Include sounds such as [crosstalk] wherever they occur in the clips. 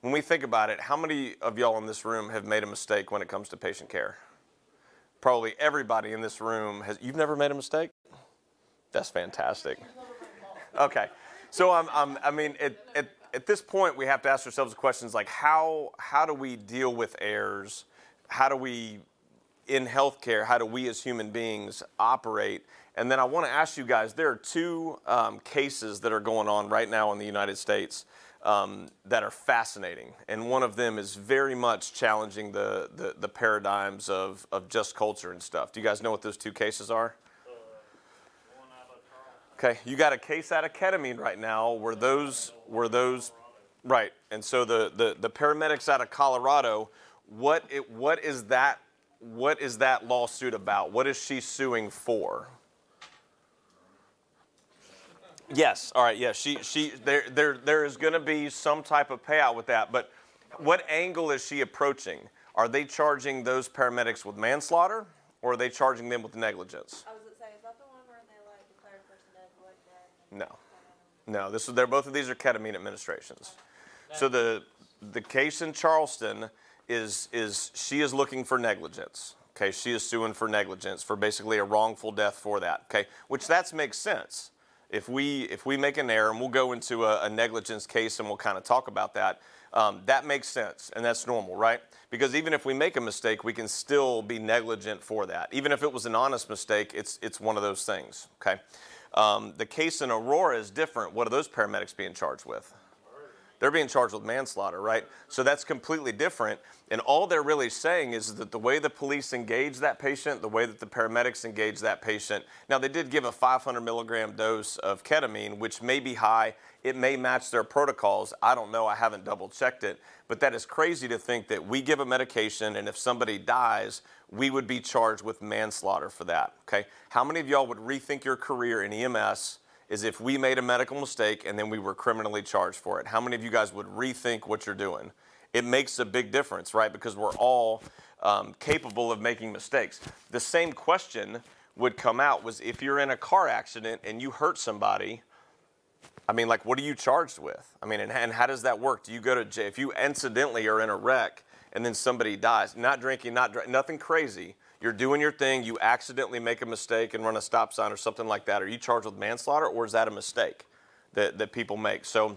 when we think about it, how many of y'all in this room have made a mistake when it comes to patient care? Probably everybody in this room has. You've never made a mistake? That's fantastic. Okay. So I'm, I'm, I mean, at, at, at this point, we have to ask ourselves questions like how, how do we deal with errors? How do we, in healthcare, how do we as human beings operate? And then I want to ask you guys there are two um, cases that are going on right now in the United States um, that are fascinating. And one of them is very much challenging the, the, the paradigms of, of just culture and stuff. Do you guys know what those two cases are? Okay, you got a case out of ketamine right now where those where those right. And so the, the, the paramedics out of Colorado, what it, what is that what is that lawsuit about? What is she suing for? Yes. All right. Yes. She she there there there is going to be some type of payout with that. But what angle is she approaching? Are they charging those paramedics with manslaughter, or are they charging them with negligence? I was gonna say, is that the one where they like declare a person? No. No. This is they're both of these are ketamine administrations. So the the case in Charleston is is she is looking for negligence. Okay, she is suing for negligence for basically a wrongful death for that. Okay, which that makes sense if we if we make an error, and we'll go into a, a negligence case and we'll kind of talk about that, um, that makes sense and that's normal, right? Because even if we make a mistake, we can still be negligent for that. Even if it was an honest mistake, it's it's one of those things. Okay. Um, the case in Aurora is different. What are those paramedics being charged with? They're being charged with manslaughter, right? So that's completely different. And all they're really saying is that the way the police engage that patient, the way that the paramedics engage that patient. Now, they did give a 500 milligram dose of ketamine, which may be high. It may match their protocols. I don't know. I haven't double checked it. But that is crazy to think that we give a medication, and if somebody dies, we would be charged with manslaughter for that. Okay? How many of y'all would rethink your career in EMS? Is if we made a medical mistake and then we were criminally charged for it. How many of you guys would rethink what you're doing? It makes a big difference, right? Because we're all um, capable of making mistakes. The same question would come out was if you're in a car accident and you hurt somebody, I mean, like, what are you charged with? I mean, and, and how does that work? Do you go to jail? If you incidentally are in a wreck and then somebody dies, not drinking, not dr- nothing crazy, you're doing your thing, you accidentally make a mistake and run a stop sign or something like that, are you charged with manslaughter or is that a mistake that, that people make? So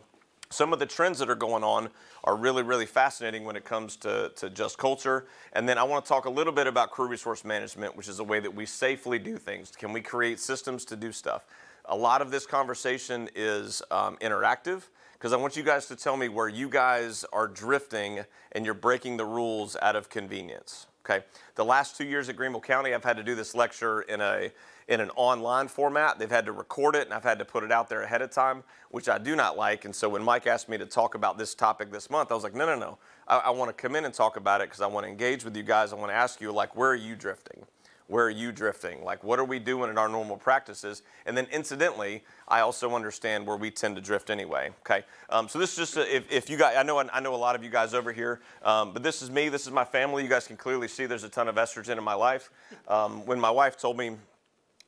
some of the trends that are going on are really, really fascinating when it comes to, to just culture. And then I want to talk a little bit about crew resource management, which is a way that we safely do things. Can we create systems to do stuff? A lot of this conversation is um, interactive because I want you guys to tell me where you guys are drifting and you're breaking the rules out of convenience. Okay. The last two years at Greenville County, I've had to do this lecture in a in an online format. They've had to record it, and I've had to put it out there ahead of time, which I do not like. And so when Mike asked me to talk about this topic this month, I was like, no, no, no. I, I want to come in and talk about it because I want to engage with you guys. I want to ask you, like, where are you drifting? Where are you drifting? Like, what are we doing in our normal practices? And then, incidentally, I also understand where we tend to drift anyway. Okay, um, so this is just a, if, if you guys, I know I know a lot of you guys over here, um, but this is me. This is my family. You guys can clearly see there's a ton of estrogen in my life. Um, when my wife told me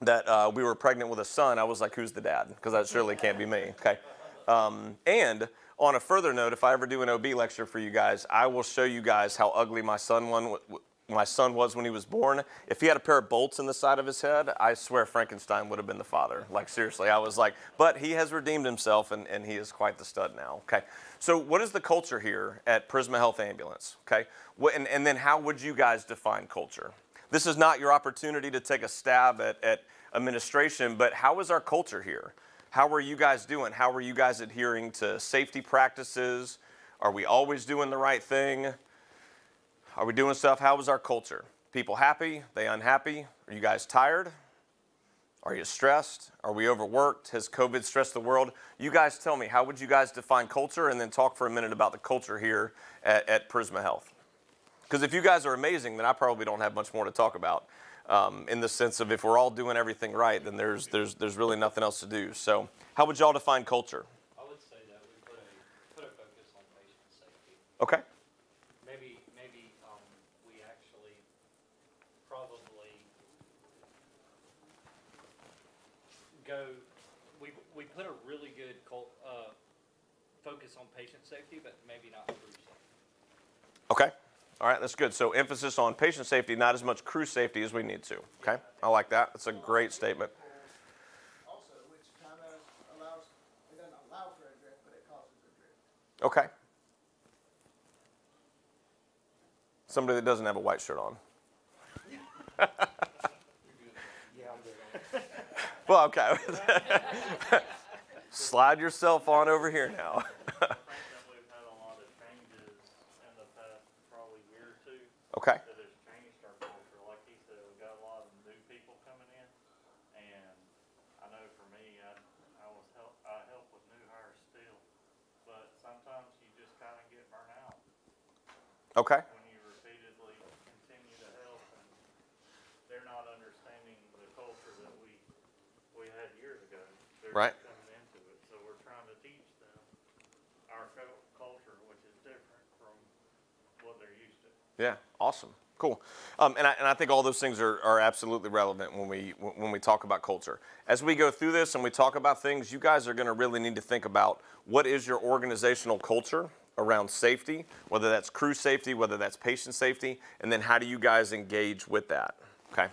that uh, we were pregnant with a son, I was like, "Who's the dad?" Because that surely can't be me. Okay, um, and on a further note, if I ever do an OB lecture for you guys, I will show you guys how ugly my son one my son was when he was born. If he had a pair of bolts in the side of his head, I swear Frankenstein would have been the father. Like, seriously, I was like, but he has redeemed himself and, and he is quite the stud now. Okay. So, what is the culture here at Prisma Health Ambulance? Okay. What, and, and then, how would you guys define culture? This is not your opportunity to take a stab at, at administration, but how is our culture here? How are you guys doing? How are you guys adhering to safety practices? Are we always doing the right thing? Are we doing stuff? How is our culture? People happy? They unhappy? Are you guys tired? Are you stressed? Are we overworked? Has COVID stressed the world? You guys tell me, how would you guys define culture? And then talk for a minute about the culture here at, at Prisma Health. Because if you guys are amazing, then I probably don't have much more to talk about. Um, in the sense of if we're all doing everything right, then there's, there's, there's really nothing else to do. So, how would y'all define culture? I would say that we put a, put a focus on patient safety. Okay. Maybe, maybe, um, we actually probably go, we, we put a really good cul, uh, focus on patient safety, but maybe not crew safety. Okay. All right, that's good. So emphasis on patient safety, not as much crew safety as we need to. Okay. I like that. That's a great statement. also, which kind of allows, it doesn't allow for a drift, but it causes a drift. Okay. Somebody that doesn't have a white shirt on. [laughs] well, okay. [laughs] Slide yourself on over here now. okay. think Right. coming into it, so we're trying to teach them our cul- culture, which is different from what they're used to. Yeah, awesome, cool. Um, and, I, and I think all those things are, are absolutely relevant when we when we talk about culture. As we go through this and we talk about things, you guys are going to really need to think about what is your organizational culture around safety, whether that's crew safety, whether that's patient safety, and then how do you guys engage with that? Okay,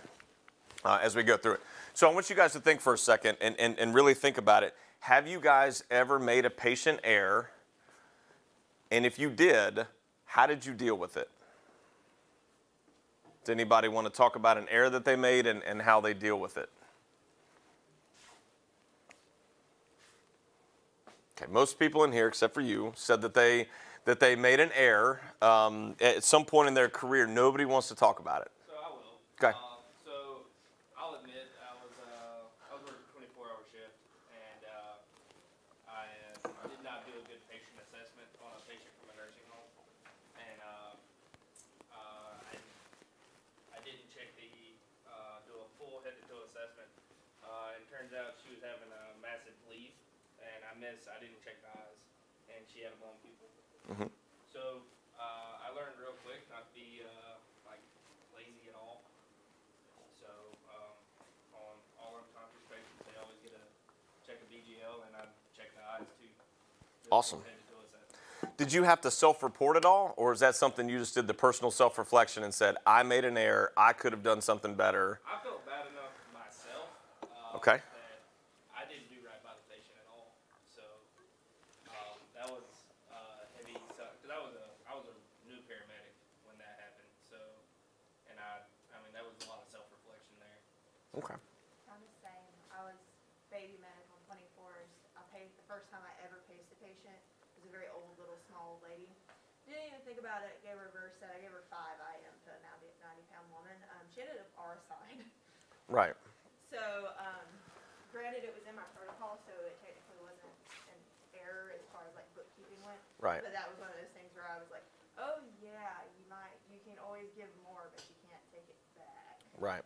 uh, as we go through it. So I want you guys to think for a second and, and, and really think about it. Have you guys ever made a patient error? And if you did, how did you deal with it? Does anybody want to talk about an error that they made and, and how they deal with it? Okay, most people in here, except for you, said that they that they made an error um, at some point in their career. Nobody wants to talk about it. So I will. Okay so I'll admit I was uh, I was working twenty four hour shift and uh, I, uh, I did not do a good patient assessment on a patient from a nursing home, and uh, uh, I, I didn't check the uh, do a full head to toe assessment. Uh, and turns out she was having a massive bleed, I didn't check the eyes, and she had a blown pupil. Mhm. So uh, I learned real quick not to be uh, like lazy at all. So um, on all unconscious patients, they always get a check a BGL, and I check the eyes too. Awesome. head to toe assessment. Did you have to self-report at all, or is that something you just did the personal self-reflection and said, "I made an error. I could have done something better." I felt bad enough myself. Uh, Okay. That I didn't do right by the patient at all. So um, that was uh, heavy because I was a I was a new paramedic when that happened. So and I I mean that was a lot of self reflection there. Okay. I'm the same. I was baby medic on twenty-fours. I paced, the first time I ever paced a patient was a very old, little, small old lady. Didn't even think about it, gave her a Versed, I gave her five IM to a ninety pound woman. Um, she ended up RSI'd. Right. So, um, granted, it was in my protocol, so it technically wasn't an error as far as like bookkeeping went. Right. But that was one of those things where I was like, oh yeah, you might, you can always give more, but you can't take it back. Right.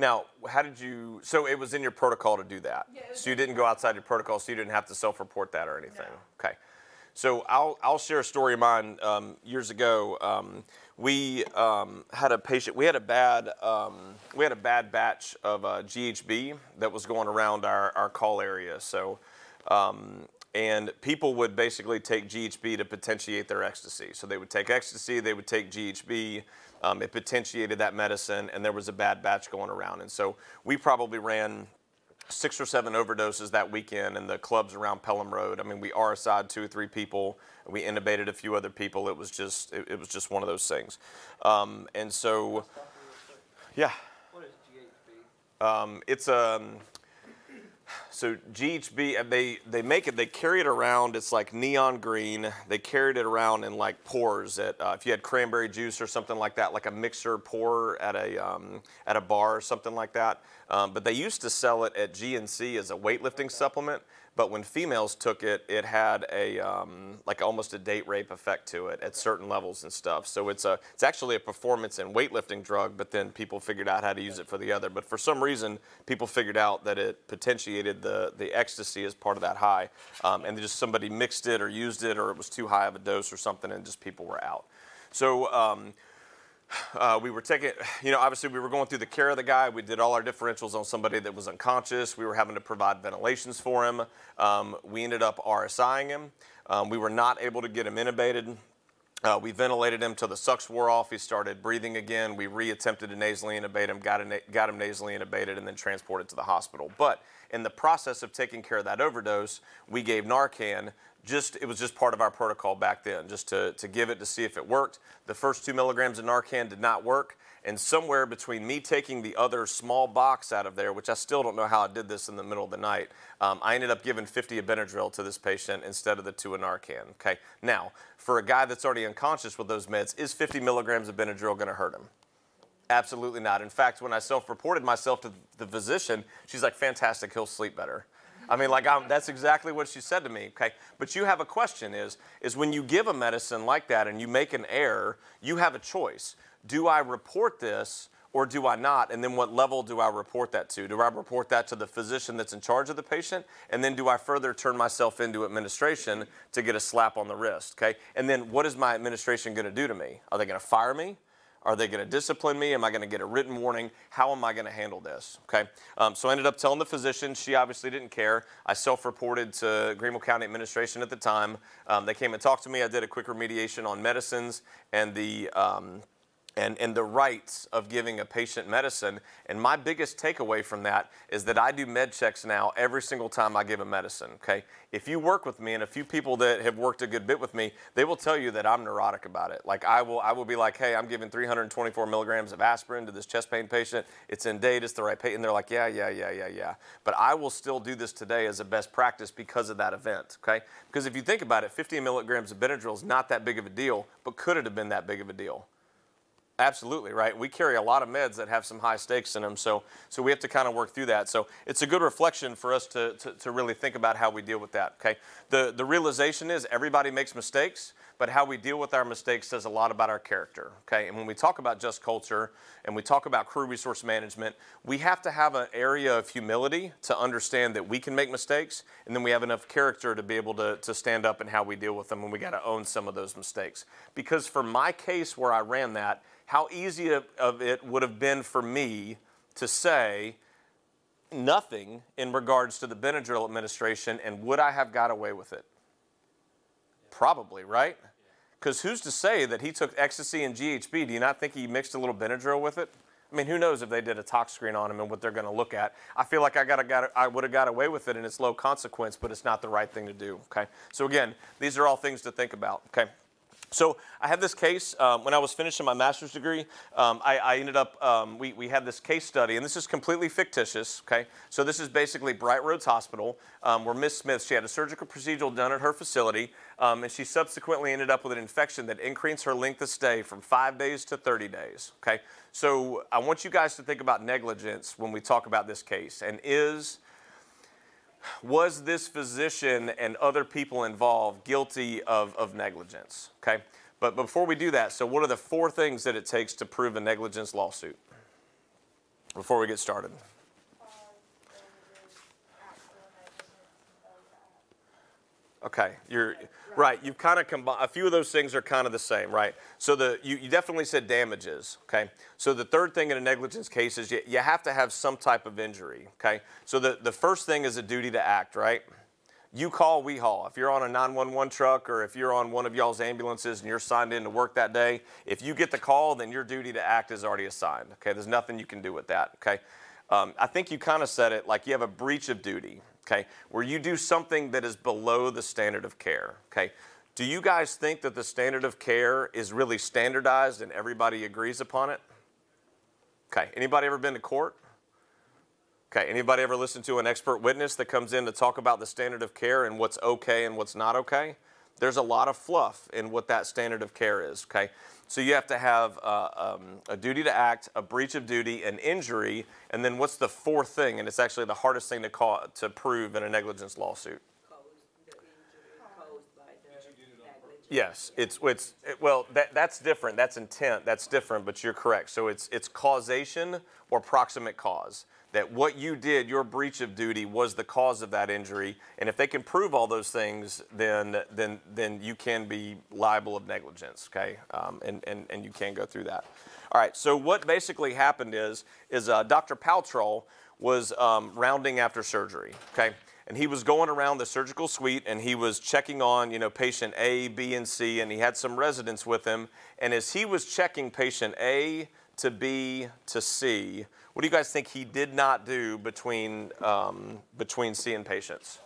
Now, how did you? So it was in your protocol to do that. Yeah, so you didn't go outside your protocol, so you didn't have to self-report that or anything. No. Okay. So I'll I'll share a story of mine. Um, years ago, um, we um, had a patient. We had a bad um, we had a bad batch of uh, GHB that was going around our our call area. So. Um, and people would basically take GHB to potentiate their ecstasy. So they would take ecstasy, they would take GHB, um, it potentiated that medicine, and there was a bad batch going around. And so we probably ran six or seven overdoses that weekend in the clubs around Pelham Road. I mean, we RSI'd two or three people. We intubated a few other people. It was just, it, it was just one of those things. Um, and so, yeah, What is GHB? um, it's um, so GHB. They they make it. They carry it around. It's like neon green. They carried it around in like pours. At uh, if you had cranberry juice or something like that, like a mixer pour at a um, at a bar or something like that. Um, but they used to sell it at GNC as a weightlifting supplement. But when females took it, it had a um, like almost a date rape effect to it at certain levels and stuff. So it's a it's actually a performance and weightlifting drug. But then people figured out how to use it for the other. But for some reason, people figured out that it potentiated the the ecstasy as part of that high, um, and just somebody mixed it or used it, or it was too high of a dose or something, and just people were out. So. Uh, we were taking, you know, obviously we were going through the care of the guy. We did all our differentials on somebody that was unconscious. We were having to provide ventilations for him. Um, we ended up RSIing him. Um, we were not able to get him intubated. Uh, we ventilated him till the sux wore off. He started breathing again. We reattempted to nasally intubate him, got, him, got him nasally intubated, and then transported to the hospital. But in the process of taking care of that overdose, we gave Narcan. Just it was just part of our protocol back then, just to, to give it to see if it worked. The first two milligrams of Narcan did not work, and somewhere between me taking the other small box out of there, which I still don't know how I did this in the middle of the night, um, I ended up giving 50 of Benadryl to this patient instead of the two of Narcan. Okay, now for a guy that's already unconscious with those meds, is 50 milligrams of Benadryl going to hurt him? Absolutely not. In fact, when I self-reported myself to the physician, she's like, "Fantastic, he'll sleep better." I mean, like I'm, that's exactly what she said to me. Okay, but you have a question: is is when you give a medicine like that and you make an error, you have a choice. Do I report this or do I not? And then what level do I report that to? Do I report that to the physician that's in charge of the patient? And then do I further turn myself into administration to get a slap on the wrist? Okay, and then what is my administration going to do to me? Are they going to fire me? Are they going to discipline me? Am I going to get a written warning? How am I going to handle this? Okay. Um, so I ended up telling the physician. She obviously didn't care. I self-reported to Greenville County Administration at the time. Um, they came and talked to me. I did a quick remediation on medicines and the um, and, and the rights of giving a patient medicine. And my biggest takeaway from that is that I do med checks now every single time I give a medicine. Okay, if you work with me, and a few people that have worked a good bit with me, they will tell you that I'm neurotic about it. Like I will, I will be like, hey, I'm giving 324 milligrams of aspirin to this chest pain patient. It's in date. It's the right patient. And they're like, yeah, yeah, yeah, yeah, yeah. But I will still do this today as a best practice because of that event. Okay, because if you think about it, 50 milligrams of Benadryl is not that big of a deal, but could it have been that big of a deal? Absolutely, right? We carry a lot of meds that have some high stakes in them, so, so we have to kind of work through that. So it's a good reflection for us to, to, to, really think about how we deal with that, okay? The, the realization is everybody makes mistakes, but how we deal with our mistakes says a lot about our character, okay? And when we talk about just culture and we talk about crew resource management, we have to have an area of humility to understand that we can make mistakes, and then we have enough character to be able to, to stand up and how we deal with them, and we got to own some of those mistakes. Because for my case where I ran that, how easy of it would have been for me to say nothing in regards to the Benadryl administration, and would I have got away with it? Probably, right? Because who's to say that he took ecstasy and GHB? Do you not think he mixed a little Benadryl with it? I mean, who knows if they did a tox screen on him and what they're going to look at. I feel like I, got, got, I would have got away with it and it's low consequence, but it's not the right thing to do, okay? So again, these are all things to think about, okay? So I had this case um, when I was finishing my master's degree. Um, I, I, ended up, um, we, we had this case study, and this is completely fictitious, okay? So this is basically Bright Roads Hospital, um, where Miss Smith, she had a surgical procedure done at her facility, um, and she subsequently ended up with an infection that increased her length of stay from five days to 30 days, okay? So I want you guys to think about negligence when we talk about this case, and is was this physician and other people involved guilty of, of negligence? Okay, but before we do that, so what are the four things that it takes to prove a negligence lawsuit? Before we get started. Okay, you're right. You've kind of combined a few of those things are kind of the same, right? So the you, you definitely said damages. Okay, so the third thing in a negligence case is you, you have to have some type of injury. Okay, so the the first thing is a duty to act, right? You call, we haul. If you're on a 911 truck or if you're on one of y'all's ambulances and you're signed in to work that day, if you get the call, then your duty to act is already assigned. Okay, there's nothing you can do with that. Okay, um, I think you kind of said it like you have a breach of duty okay, where you do something that is below the standard of care, okay? Do you guys think that the standard of care is really standardized and everybody agrees upon it? Okay, anybody ever been to court? Okay, anybody ever listened to an expert witness that comes in to talk about the standard of care and what's okay and what's not okay? There's a lot of fluff in what that standard of care is, okay? So you have to have uh, um, a duty to act, a breach of duty, an injury, and then what's the fourth thing? And it's actually the hardest thing to call to prove in a negligence lawsuit. Yes, it's it's it, well that that's different. That's intent. That's different. But you're correct. So it's it's causation or proximate cause that what you did, your breach of duty, was the cause of that injury. And if they can prove all those things, then then then you can be liable of negligence. Okay, um, and, and and you can go through that. All right. So what basically happened is is uh, Dr. Paltrow was um, rounding after surgery. Okay. and he was going around the surgical suite and he was checking on, you know, patient A, B, and C, and he had some residents with him. And as he was checking patient A to B to C, what do you guys think he did not do between um, between seeing patients?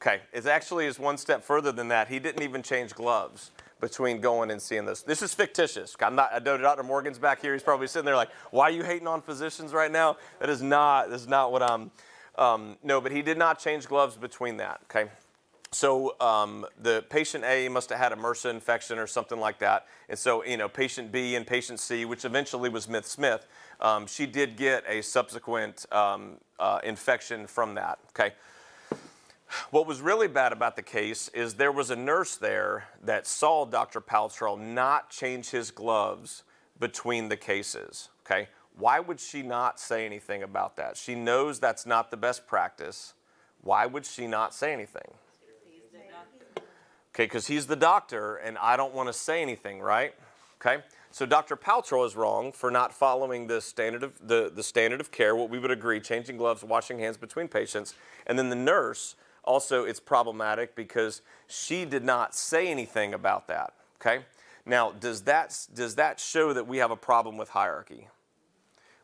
Okay, it actually is one step further than that. He didn't even change gloves between going and seeing this. This is fictitious. I'm not. I know Dr. Morgan's back here. He's probably sitting there like, "Why are you hating on physicians right now?" That is not. That is not what I'm. Um, no, but he did not change gloves between that. Okay. So um, the patient A must have had a MRSA infection or something like that, and so you know patient B and patient C, which eventually was Smith Smith, um, she did get a subsequent um, uh, infection from that. Okay. What was really bad about the case is there was a nurse there that saw Dr. Paltrow not change his gloves between the cases. Okay, why would she not say anything about that? She knows that's not the best practice. Why would she not say anything? Okay, because he's the doctor and I don't want to say anything, right? Okay, so Dr. Paltrow is wrong for not following the standard of the, the standard of care, what we would agree, changing gloves, washing hands between patients, and then the nurse also it's problematic because she did not say anything about that. Okay, now does that does that show that we have a problem with hierarchy?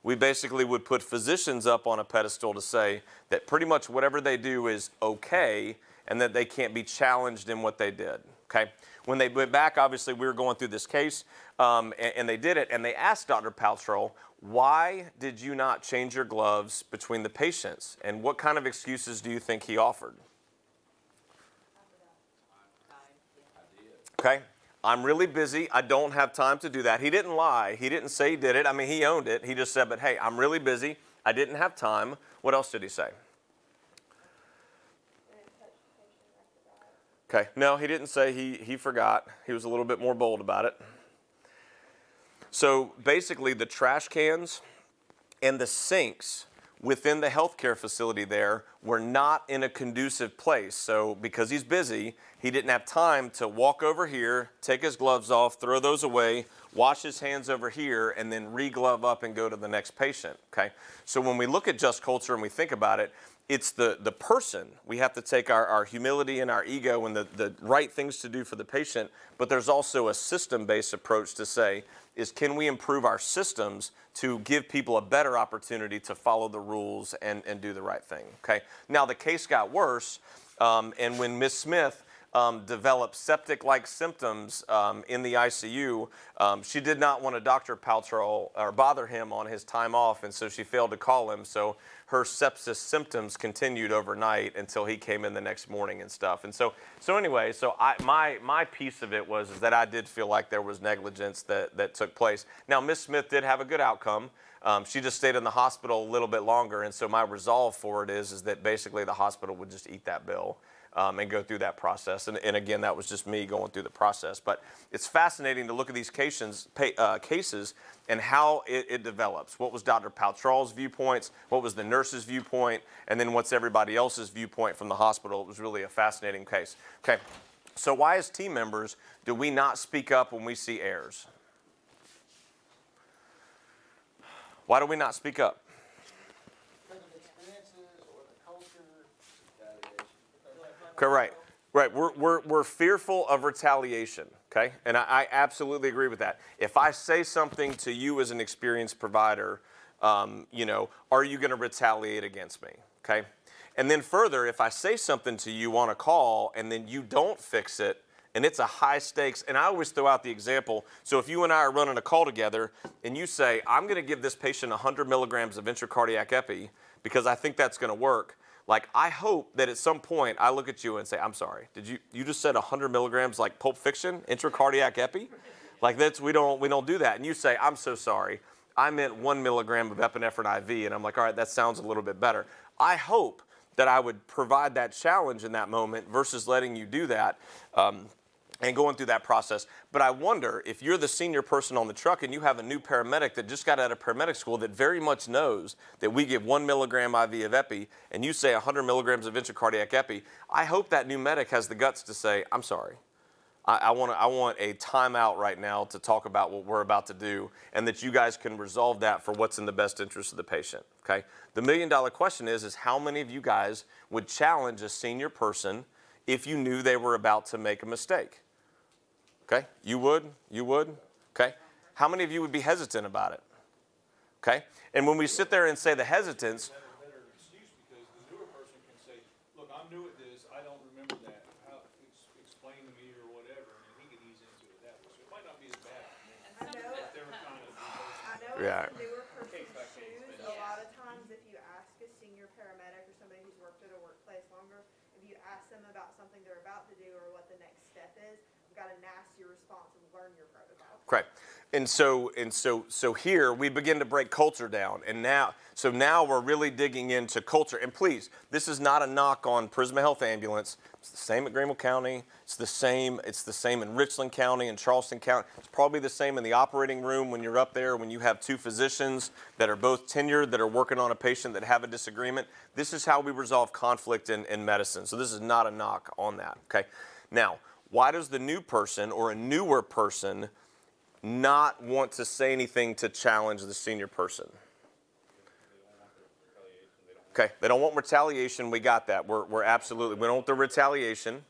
We basically would put physicians up on a pedestal to say that pretty much whatever they do is okay and that they can't be challenged in what they did. Okay. When they went back, obviously we were going through this case, um, and, and, they did it, and they asked Dr. Paltrow, why did you not change your gloves between the patients? And what kind of excuses do you think he offered? Okay. I'm really busy. I don't have time to do that. He didn't lie. He didn't say he did it. I mean, he owned it. He just said, but hey, I'm really busy. I didn't have time. What else did he say? Okay. No, he didn't say he, he forgot. He was a little bit more bold about it. So basically, the trash cans and the sinks within the healthcare facility there were not in a conducive place. So, because he's busy, he didn't have time to walk over here, take his gloves off, throw those away, wash his hands over here, and then re glove up and go to the next patient. Okay? So, when we look at just culture and we think about it, it's the, the person. We have to take our, our humility and our ego and the, the right things to do for the patient, but there's also a system based approach to say, is can we improve our systems to give people a better opportunity to follow the rules and, and do the right thing? Okay. Now the case got worse, um, and when Miss Smith um, developed septic like symptoms um, in the ICU. Um, she did not want to Dr. Paltrow or bother him on his time off, and so she failed to call him. So her sepsis symptoms continued overnight until he came in the next morning and stuff. And so, so anyway, so I, my, my piece of it was is that I did feel like there was negligence that, that took place. Now, Miss Smith did have a good outcome. Um, she just stayed in the hospital a little bit longer, and so my resolve for it is, is that basically the hospital would just eat that bill um, and go through that process. And, and, again, that was just me going through the process. But it's fascinating to look at these cases, uh, cases and how it, it, develops. What was Dr. Paltrow's viewpoints? What was the nurse's viewpoint? And then what's everybody else's viewpoint from the hospital? It was really a fascinating case. Okay, so why as team members do we not speak up when we see errors? Why do we not speak up? Correct. Right. Right. We're, we're, we're fearful of retaliation. Okay. And I, I, absolutely agree with that. If I say something to you as an experienced provider, um, you know, are you going to retaliate against me? Okay. And then further, if I say something to you on a call and then you don't fix it, and it's a high stakes, and I always throw out the example. So if you and I are running a call together and you say, I'm going to give this patient 100 milligrams of intracardiac epi because I think that's going to work, like, I hope that at some point I look at you and say, I'm sorry, did you, you just said 100 milligrams like Pulp Fiction, intracardiac epi? Like that's, we don't, we don't do that. And you say, I'm so sorry. I meant one milligram of epinephrine IV. And I'm like, all right, that sounds a little bit better. I hope that I would provide that challenge in that moment versus letting you do that. Um, and going through that process. But I wonder if you're the senior person on the truck and you have a new paramedic that just got out of paramedic school that very much knows that we give one milligram IV of epi and you say 100 milligrams of intracardiac epi, I hope that new medic has the guts to say, I'm sorry. I, I want I want a timeout right now to talk about what we're about to do, and that you guys can resolve that for what's in the best interest of the patient. Okay. The million dollar question is: is how many of you guys would challenge a senior person if you knew they were about to make a mistake? Okay. You would. You would. Okay. How many of you would be hesitant about it? Okay. And when we sit there and say the hesitance, better, [laughs] got response and learn your protocol. Correct. And so and so so here we begin to break culture down. And now so now we're really digging into culture. And please, this is not a knock on Prisma Health Ambulance. It's the same at Greenville County. It's the same, it's the same in Richland County and Charleston County. It's probably the same in the operating room when you're up there when you have two physicians that are both tenured that are working on a patient that have a disagreement. This is how we resolve conflict in, in medicine. So this is not a knock on that. Okay. Now, why does the new person or a newer person not want to say anything to challenge the senior person. Okay, they don't want retaliation. We got that. We're, we're absolutely, we don't want the retaliation.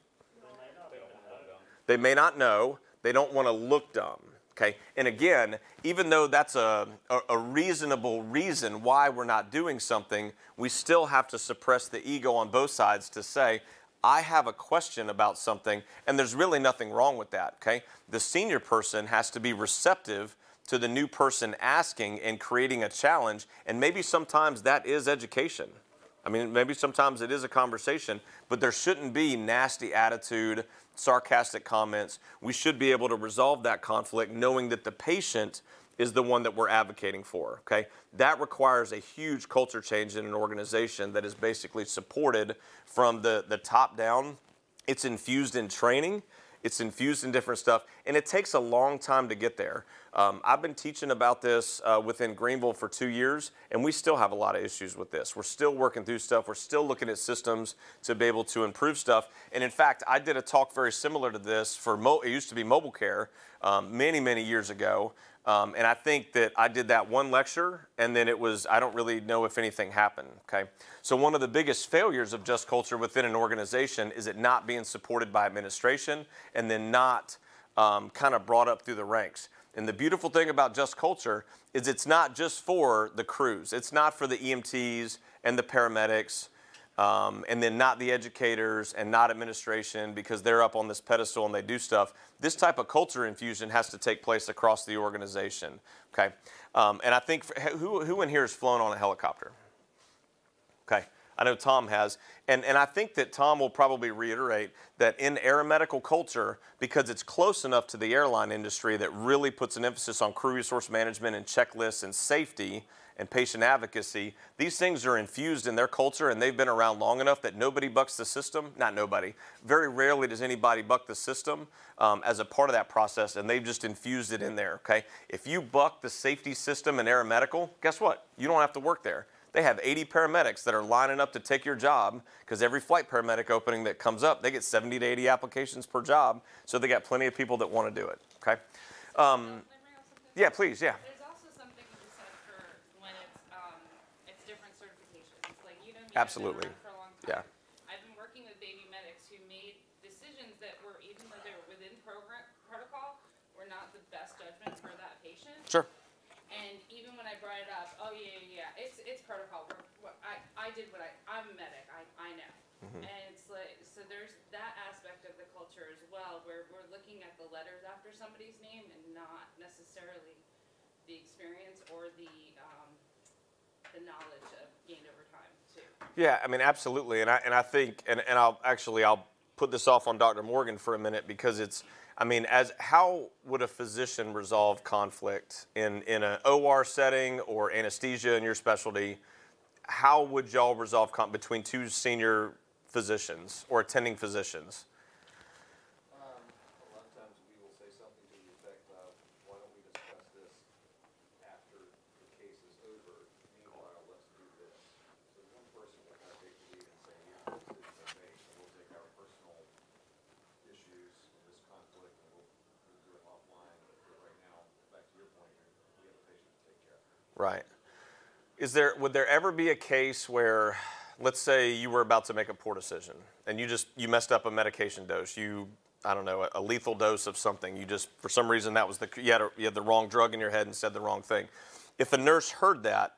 They may not know. They don't want to look dumb. Okay, and again, even though that's a, a, a reasonable reason why we're not doing something, we still have to suppress the ego on both sides to say, I have a question about something, and there's really nothing wrong with that, okay? The senior person has to be receptive to the new person asking and creating a challenge, and maybe sometimes that is education. I mean, maybe sometimes it is a conversation, but there shouldn't be nasty attitude, sarcastic comments. We should be able to resolve that conflict knowing that the patient is the one that we're advocating for, okay? That requires a huge culture change in an organization that is basically supported from the, the top down. It's infused in training, it's infused in different stuff, and it takes a long time to get there. Um, I've been teaching about this uh, within Greenville for two years, and we still have a lot of issues with this. We're still working through stuff. We're still looking at systems to be able to improve stuff. And in fact, I did a talk very similar to this for Mo- it used to be mobile care um, many, many years ago. Um, and I think that I did that one lecture, and then it was, I don't really know if anything happened. Okay. So, one of the biggest failures of just culture within an organization is it not being supported by administration and then not um, kind of brought up through the ranks. And the beautiful thing about Just Culture is it's not just for the crews, it's not for the EMTs and the paramedics. Um, and then not the educators and not administration because they're up on this pedestal and they do stuff. This type of culture infusion has to take place across the organization. Okay, um, and I think for, who who in here has flown on a helicopter? Okay, I know Tom has, and and I think that Tom will probably reiterate that in aeromedical culture, because it's close enough to the airline industry that really puts an emphasis on crew resource management and checklists and safety and patient advocacy, these things are infused in their culture and they've been around long enough that nobody bucks the system. Not nobody. Very rarely does anybody buck the system um, as a part of that process and they've just infused it in there, okay? If you buck the safety system in aeromedical, guess what? You don't have to work there. They have 80 paramedics that are lining up to take your job because every flight paramedic opening that comes up, they get 70 to 80 applications per job. So they got plenty of people that want to do it, okay? Um, yeah, please, yeah. There's also something to be said for when it's, um, it's different certifications, like, you know me, Absolutely. I've been around for a long Yeah. I've been working with baby medics who made decisions that were, even though they were within program, protocol, were not the best judgment for that patient. Sure. And even when I brought it up, oh yeah, yeah, yeah, it's it's protocol. We're, I I did what I I'm a medic. I I know. Mm-hmm. And it's like so there's that aspect of the culture as well, where we're looking at the letters after somebody's name and not necessarily the experience or the um, the knowledge of gained over time. Yeah, I mean, absolutely, and I and I think, and, and I'll actually I'll put this off on Dr. Morgan for a minute because it's, I mean, as how would a physician resolve conflict in in an OR setting or anesthesia in your specialty? How would y'all resolve con- between two senior physicians or attending physicians? Um, a lot of times we will say something to the effect of, why don't we discuss this after the case is over? Meanwhile, let's do this. So one person will kind of take the lead and say, here's the decision I made, and we'll take our personal issues and this conflict Right. Is there would there ever be a case where let's say you were about to make a poor decision and you just you messed up a medication dose. You I don't know, a, lethal dose of something. You just for some reason that was the you had, a, you had the wrong drug in your head and said the wrong thing. If a nurse heard that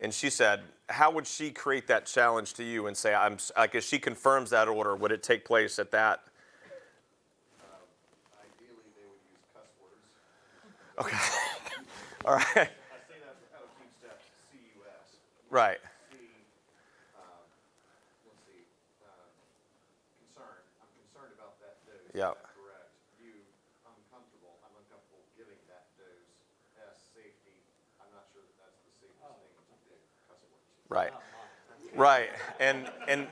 and she said, how would she create that challenge to you and say I'm like if she confirms that order, would it take place at that uh, Ideally, they would use cuss words. Okay. [laughs] All right. I say that out of Team Steps, CUS. Right. C, um, let's see, um, concern, I'm concerned about that dose. Is Yeah. correct? You, uncomfortable, I'm uncomfortable giving that dose. S, safety, I'm not sure that that's the safest thing to do. Right. Right. And and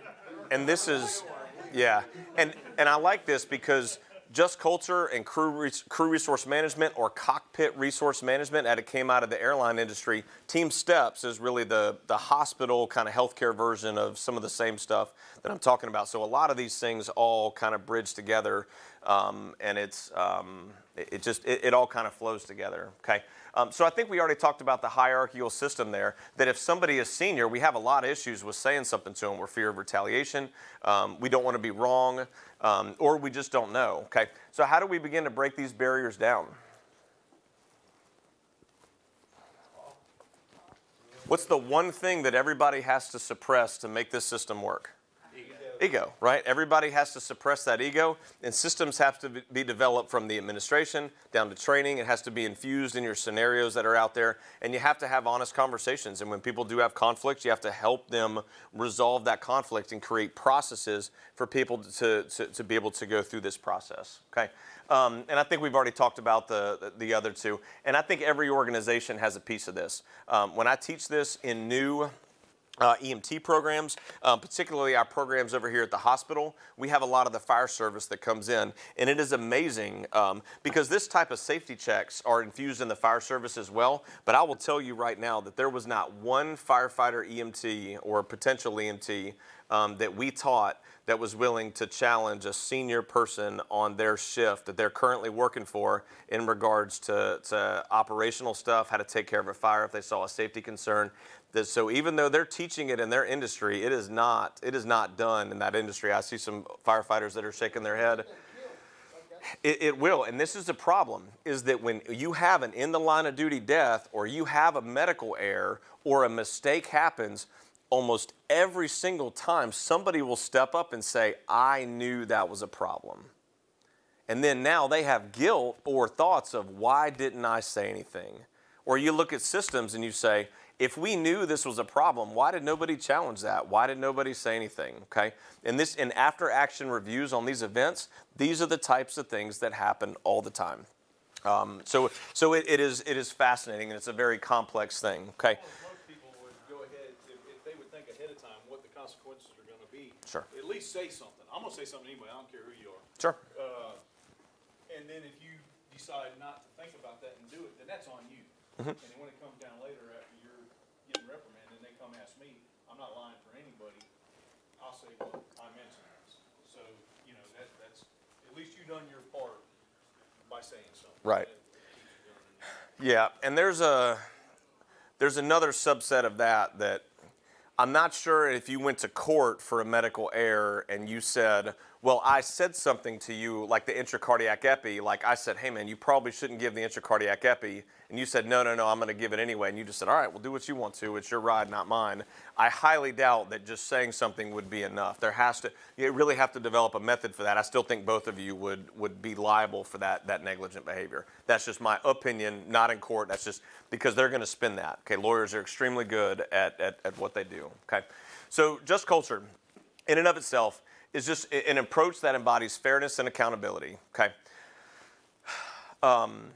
and this is yeah. And and I like this because just culture and crew res- crew resource management or cockpit resource management that it came out of the airline industry. TeamSTEPPS is really the the hospital kind of healthcare version of some of the same stuff that I'm talking about. So a lot of these things all kind of bridge together, um, and it's um, it, it just it, it all kind of flows together. Okay. Um, so I think we already talked about the hierarchical system there. That if somebody is senior, we have a lot of issues with saying something to them. We're fear of retaliation. Um, we don't want to be wrong, um, or we just don't know. Okay. So how do we begin to break these barriers down? What's the one thing that everybody has to suppress to make this system work? Ego, right? Everybody has to suppress that ego, and systems have to be developed from the administration down to training. It has to be infused in your scenarios that are out there, and you have to have honest conversations. And when people do have conflicts, you have to help them resolve that conflict and create processes for people to, to, to be able to go through this process, okay? Um, and I think we've already talked about the, the other two. And I think every organization has a piece of this. Um, when I teach this in new uh, EMT programs, um, particularly our programs over here at the hospital. We have a lot of the fire service that comes in, and it is amazing um, because this type of safety checks are infused in the fire service as well. But I will tell you right now that there was not one firefighter EMT or potential EMT um, that we taught that was willing to challenge a senior person on their shift that they're currently working for in regards to, to operational stuff, how to take care of a fire if they saw a safety concern. So even though they're teaching it in their industry, it is not it is not done in that industry. I see some firefighters that are shaking their head. It, it will, and this is the problem: is that when you have an in the line of duty death, or you have a medical error, or a mistake happens, almost every single time somebody will step up and say, "I knew that was a problem," and then now they have guilt or thoughts of why didn't I say anything? Or you look at systems and you say, if we knew this was a problem, why did nobody challenge that? Why did nobody say anything? Okay? And this in after action reviews on these events, these are the types of things that happen all the time. Um, so so it, it is it is fascinating and it's a very complex thing. Okay? Most people would go ahead, if, if they would think ahead of time what the consequences are gonna be. Sure. At least say something. I'm gonna say something anyway, I don't care who you are. Sure. Uh, and then if you decide not to think about that and do it, then that's on you. Mm-hmm. And then when it comes down later after you're reprimanded, and they come ask me, I'm not lying for anybody, I'll say, well, I mentioned this. So, you know, that, that's, at least you done your part by saying something. Right. That keeps you going in there. Yeah, and there's a there's another subset of that that I'm not sure if you went to court for a medical error and you said, "Well, I said something to you like the intracardiac epi, like I said, "Hey man, you probably shouldn't give the intracardiac epi." And you said, "No, no, no, I'm going to give it anyway." And you just said, "All right, well do what you want to. It's your ride, not mine." I highly doubt that just saying something would be enough. There has to you really have to develop a method for that. I still think both of you would would be liable for that that negligent behavior. That's just my opinion, not in court. That's just because they're going to spin that. Okay, lawyers are extremely good at, at, at what they do. Okay, so just culture, in and of itself, is just an approach that embodies fairness and accountability. Okay. Um,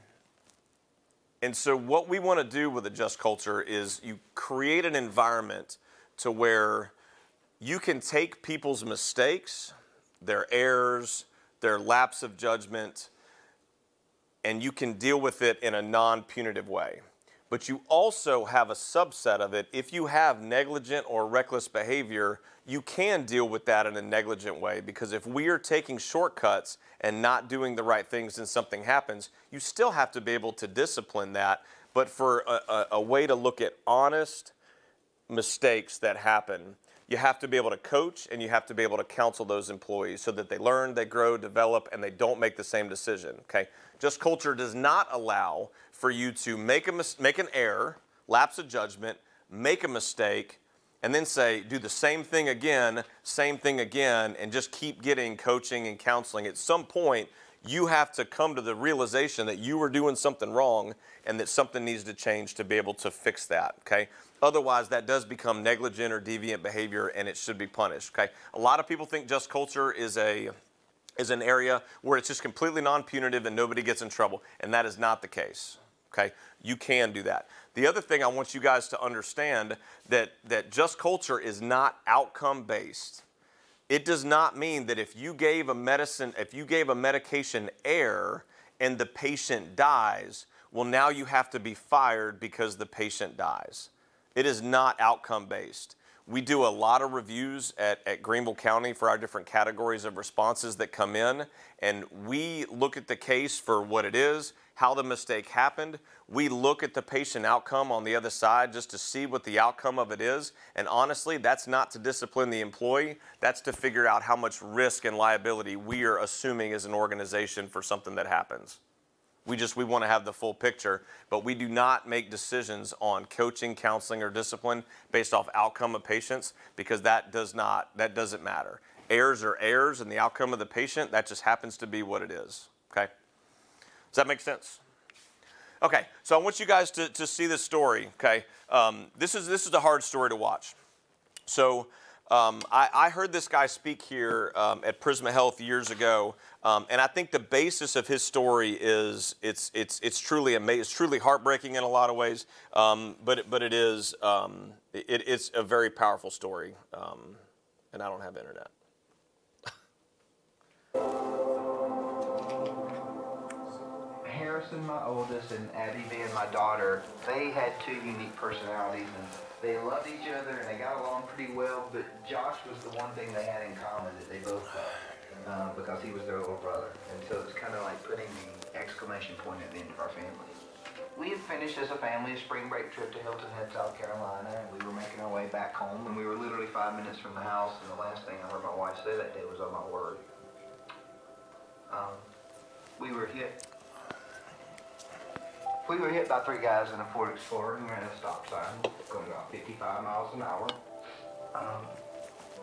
and so, what we want to do with a just culture is you create an environment to where you can take people's mistakes, their errors, their lapse of judgment, and you can deal with it in a non punitive way. But you also have a subset of it. If you have negligent or reckless behavior, you can deal with that in a negligent way because if we are taking shortcuts and not doing the right things and something happens, you still have to be able to discipline that, but for a, a, a way to look at honest mistakes that happen, you have to be able to coach and you have to be able to counsel those employees so that they learn, they grow, develop, and they don't make the same decision. Okay, just culture does not allow for you to make a mis- make an error, lapse of judgment, make a mistake, and then say do the same thing again, same thing again, and just keep getting coaching and counseling. At some point, you have to come to the realization that you were doing something wrong and that something needs to change to be able to fix that. Okay. Otherwise, that does become negligent or deviant behavior, and it should be punished. Okay. A lot of people think just culture is a is an area where it's just completely non-punitive and nobody gets in trouble, and that is not the case. Okay, you can do that. The other thing I want you guys to understand that that just culture is not outcome based. It does not mean that if you gave a medicine, if you gave a medication error and the patient dies, well now you have to be fired because the patient dies. It is not outcome based. We do a lot of reviews at, at Greenville County for our different categories of responses that come in, and we look at the case for what it is, how the mistake happened. We look at the patient outcome on the other side just to see what the outcome of it is. And honestly, that's not to discipline the employee, that's to figure out how much risk and liability we are assuming as an organization for something that happens. We just we want to have the full picture, but we do not make decisions on coaching, counseling, or discipline based off outcome of patients because that does not that doesn't matter. Errors are errors, and the outcome of the patient that just happens to be what it is. Does that make sense? Okay, so I want you guys to, to see this story. Okay, um, this is this is a hard story to watch. So um, I, I, heard this guy speak here um, at Prisma Health years ago, um, and I think the basis of his story is it's it's it's truly amazing. It's truly heartbreaking in a lot of ways, um, but but it is um, it, it's a very powerful story. And I don't have internet. [laughs] Harrison, my oldest, and Abby being my daughter, they had two unique personalities, and they loved each other, and they got along pretty well. But Josh was the one thing they had in common that they both loved, uh, because he was their little brother. And so it's kind of like putting the exclamation point at the end of our family. We had finished as a family a spring break trip to Hilton Head, South Carolina, and we were making our way back home, and we were literally five minutes from the house, and the last thing I heard my wife say that day was, oh my word. Um, we were hit we were hit by three guys in a Ford Explorer who ran a stop sign, going about 55 miles an hour. Um,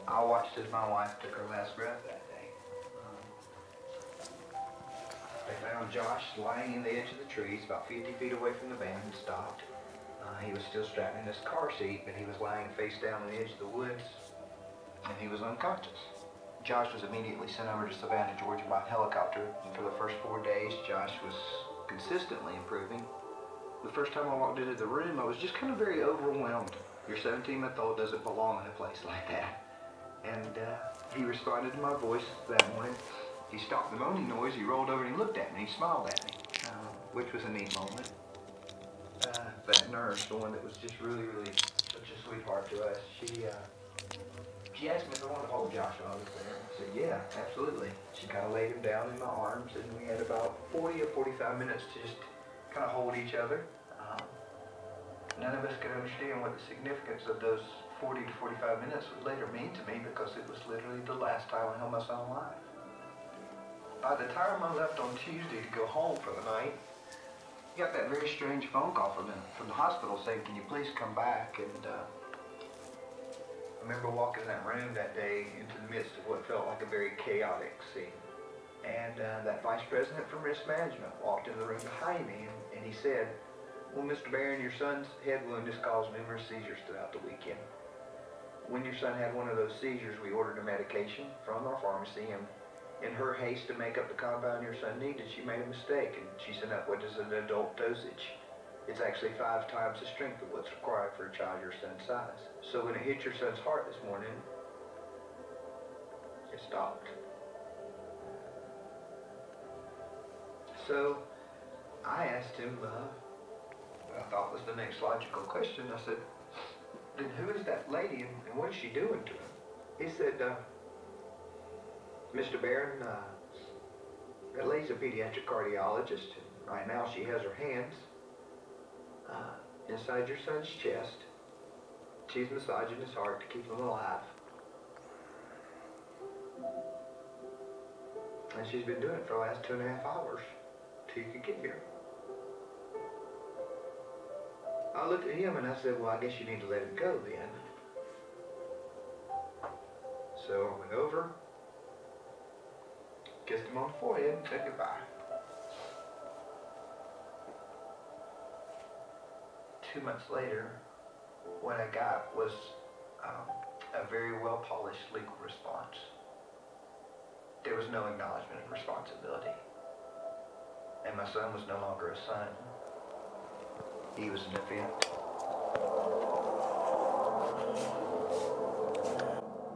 I watched as my wife took her last breath that day. Um, they found Josh lying in the edge of the trees, about 50 feet away from the van, and stopped. Uh, he was still strapped in his car seat, but he was lying face down on the edge of the woods, and he was unconscious. Josh was immediately sent over to Savannah, Georgia by helicopter, and for the first four days, Josh was consistently improving. The first time I walked into the room, I was just kind of very overwhelmed. Your 17-month-old doesn't belong in a place like that. And uh, he responded to my voice that morning. He stopped the moaning noise, he rolled over and he looked at me, he smiled at me, uh, which was a neat moment. Uh, that nurse, the one that was just really, really such a sweetheart to us, she uh, she asked me if I wanted to hold Josh while I was there. Said, yeah, absolutely. She kind of laid him down in my arms, and we had about 40 or 45 minutes to just kind of hold each other. Um, none of us could understand what the significance of those 40 to 45 minutes would later mean to me because it was literally the last time I held my son alive. By the time I left on Tuesday to go home for the night, I got that very strange phone call from the, from the hospital saying, can you please come back? And uh, I remember walking in that room that day into the midst of what felt like a very chaotic scene. And uh, that vice president from risk management walked in the room behind me and, and he said, well, Mr. Barron, your son's head wound has caused numerous seizures throughout the weekend. When your son had one of those seizures, we ordered a medication from our pharmacy and in her haste to make up the compound your son needed, she made a mistake and she sent up what is an adult dosage. It's actually five times the strength of what's required for a child your son's size. So when it hit your son's heart this morning, it stopped. So I asked him, uh, what I thought was the next logical question. I said, then who is that lady and, and what is she doing to him? He said, uh, Mr. Barron, uh, that lady's a pediatric cardiologist. Right now she has her hands Uh, inside your son's chest. She's massaging his heart to keep him alive. And she's been doing it for the last two and a half hours till you could get here. I looked at him and I said, well, I guess you need to let him go then. So I went over, kissed him on the forehead, and said goodbye. Two months later, what I got was um, a very well polished legal response. There was no acknowledgement of responsibility. And my son was no longer a son. He was an event.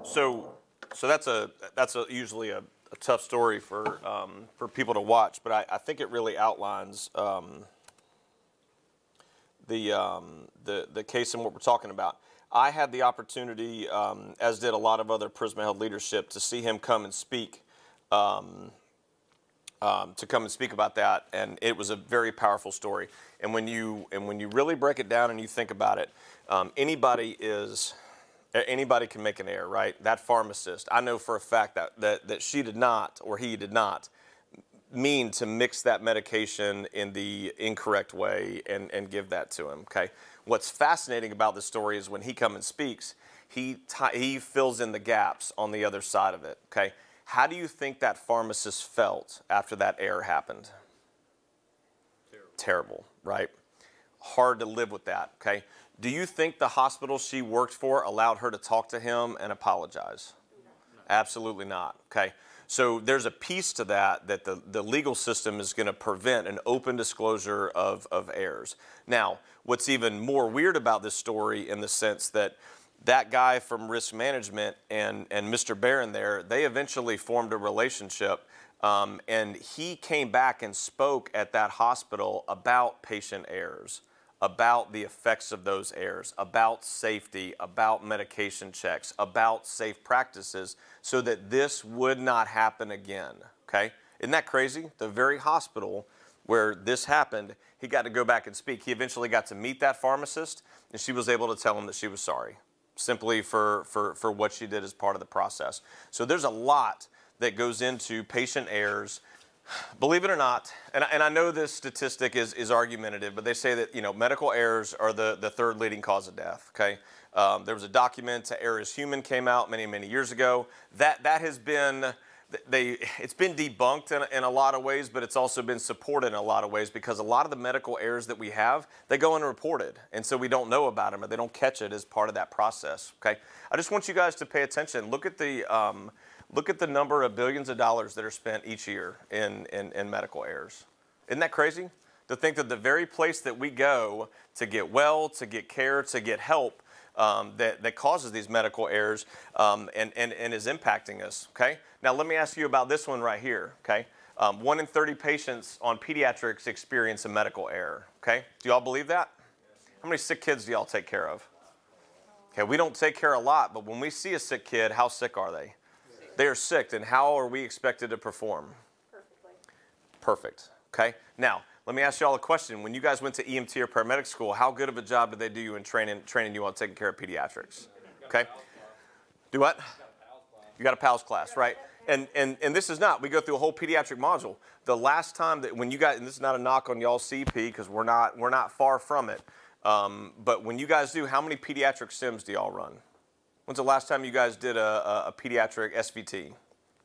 So, so that's a that's a, usually a, a tough story for um, for people to watch, but I, I think it really outlines um, the um, the the case and what we're talking about. I had the opportunity, um, as did a lot of other Prisma Health leadership, to see him come and speak. Um, um, to come and speak about that, and it was a very powerful story. And when you and when you really break it down and you think about it, um, anybody is anybody can make an error, right? That pharmacist, I know for a fact that that, that she did not or he did not mean to mix that medication in the incorrect way and, and give that to him. Okay. What's fascinating about this story is when he comes and speaks, he he fills in the gaps on the other side of it. Okay. How do you think that pharmacist felt after that error happened? Terrible, right? Hard to live with that. Okay. Do you think the hospital she worked for allowed her to talk to him and apologize? Absolutely not. Okay. So there's a piece to that that the, the legal system is going to prevent an open disclosure of, of errors. Now, what's even more weird about this story in the sense that that guy from risk management and, and Mr. Barron there, they eventually formed a relationship. Um, and he came back and spoke at that hospital about patient errors about the effects of those errors, about safety, about medication checks, about safe practices, so that this would not happen again. Okay? Isn't that crazy? The very hospital where this happened, he got to go back and speak. He eventually got to meet that pharmacist, and she was able to tell him that she was sorry, simply for, for, for what she did as part of the process. So there's a lot that goes into patient errors Believe it or not, and, I- and I know this statistic is, is argumentative, but they say that you know medical errors are the, the third leading cause of death. Okay, um, there was a document, Error is Human, came out many many years ago. That that has been they it's been debunked in, in a lot of ways, but it's also been supported in a lot of ways because a lot of the medical errors that we have they go unreported, and so we don't know about them or they don't catch it as part of that process. Okay, I just want you guys to pay attention. Look at the um, Look at the number of billions of dollars that are spent each year in, in, in, medical errors. Isn't that crazy? To think that the very place that we go to get well, to get care, to get help, um, that, that causes these medical errors um, and, and, and is impacting us, okay? Now, let me ask you about this one right here, okay? Um, one in 30 patients on pediatrics experience a medical error, okay? Do y'all believe that? How many sick kids do y'all take care of? Okay, we don't take care a lot, but when we see a sick kid, how sick are they? They are sick, then how are we expected to perform? Perfectly. Perfect. Okay. Now, let me ask you all a question. When you guys went to EMT or paramedic school, how good of a job did they do you in training training you on taking care of pediatrics? Okay. Do what? You got a PALS class, right? And, and, and this is not, we go through a whole pediatric module. The last time that when you guys, and this is not a knock on y'all CP because we're not, we're not far from it. Um, but when you guys do, how many pediatric sims do y'all run? When's the last time you guys did a, a, pediatric SVT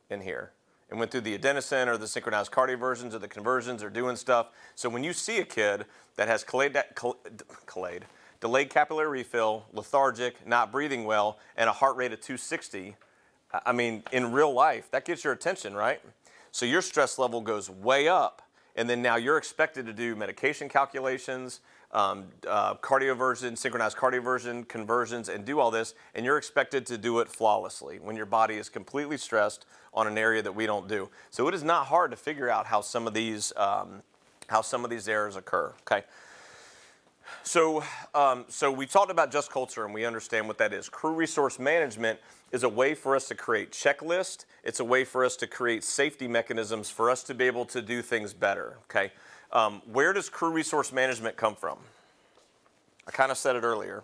in here? And went through the adenosine or the synchronized cardio versions or the conversions or doing stuff. So when you see a kid that has delayed, delayed, delayed capillary refill, lethargic, not breathing well, and a heart rate of 260, I mean, in real life, that gets your attention, right? So your stress level goes way up, and then now you're expected to do medication calculations, um, uh, cardioversion, synchronized cardioversion, conversions, and do all this, and you're expected to do it flawlessly when your body is completely stressed on an area that we don't do. So it is not hard to figure out how some of these um, how some of these errors occur. Okay. So, um, so we talked about just culture and we understand what that is. Crew resource management is a way for us to create checklists. It's a way for us to create safety mechanisms for us to be able to do things better. Okay. Um, where does crew resource management come from? I kind of said it earlier.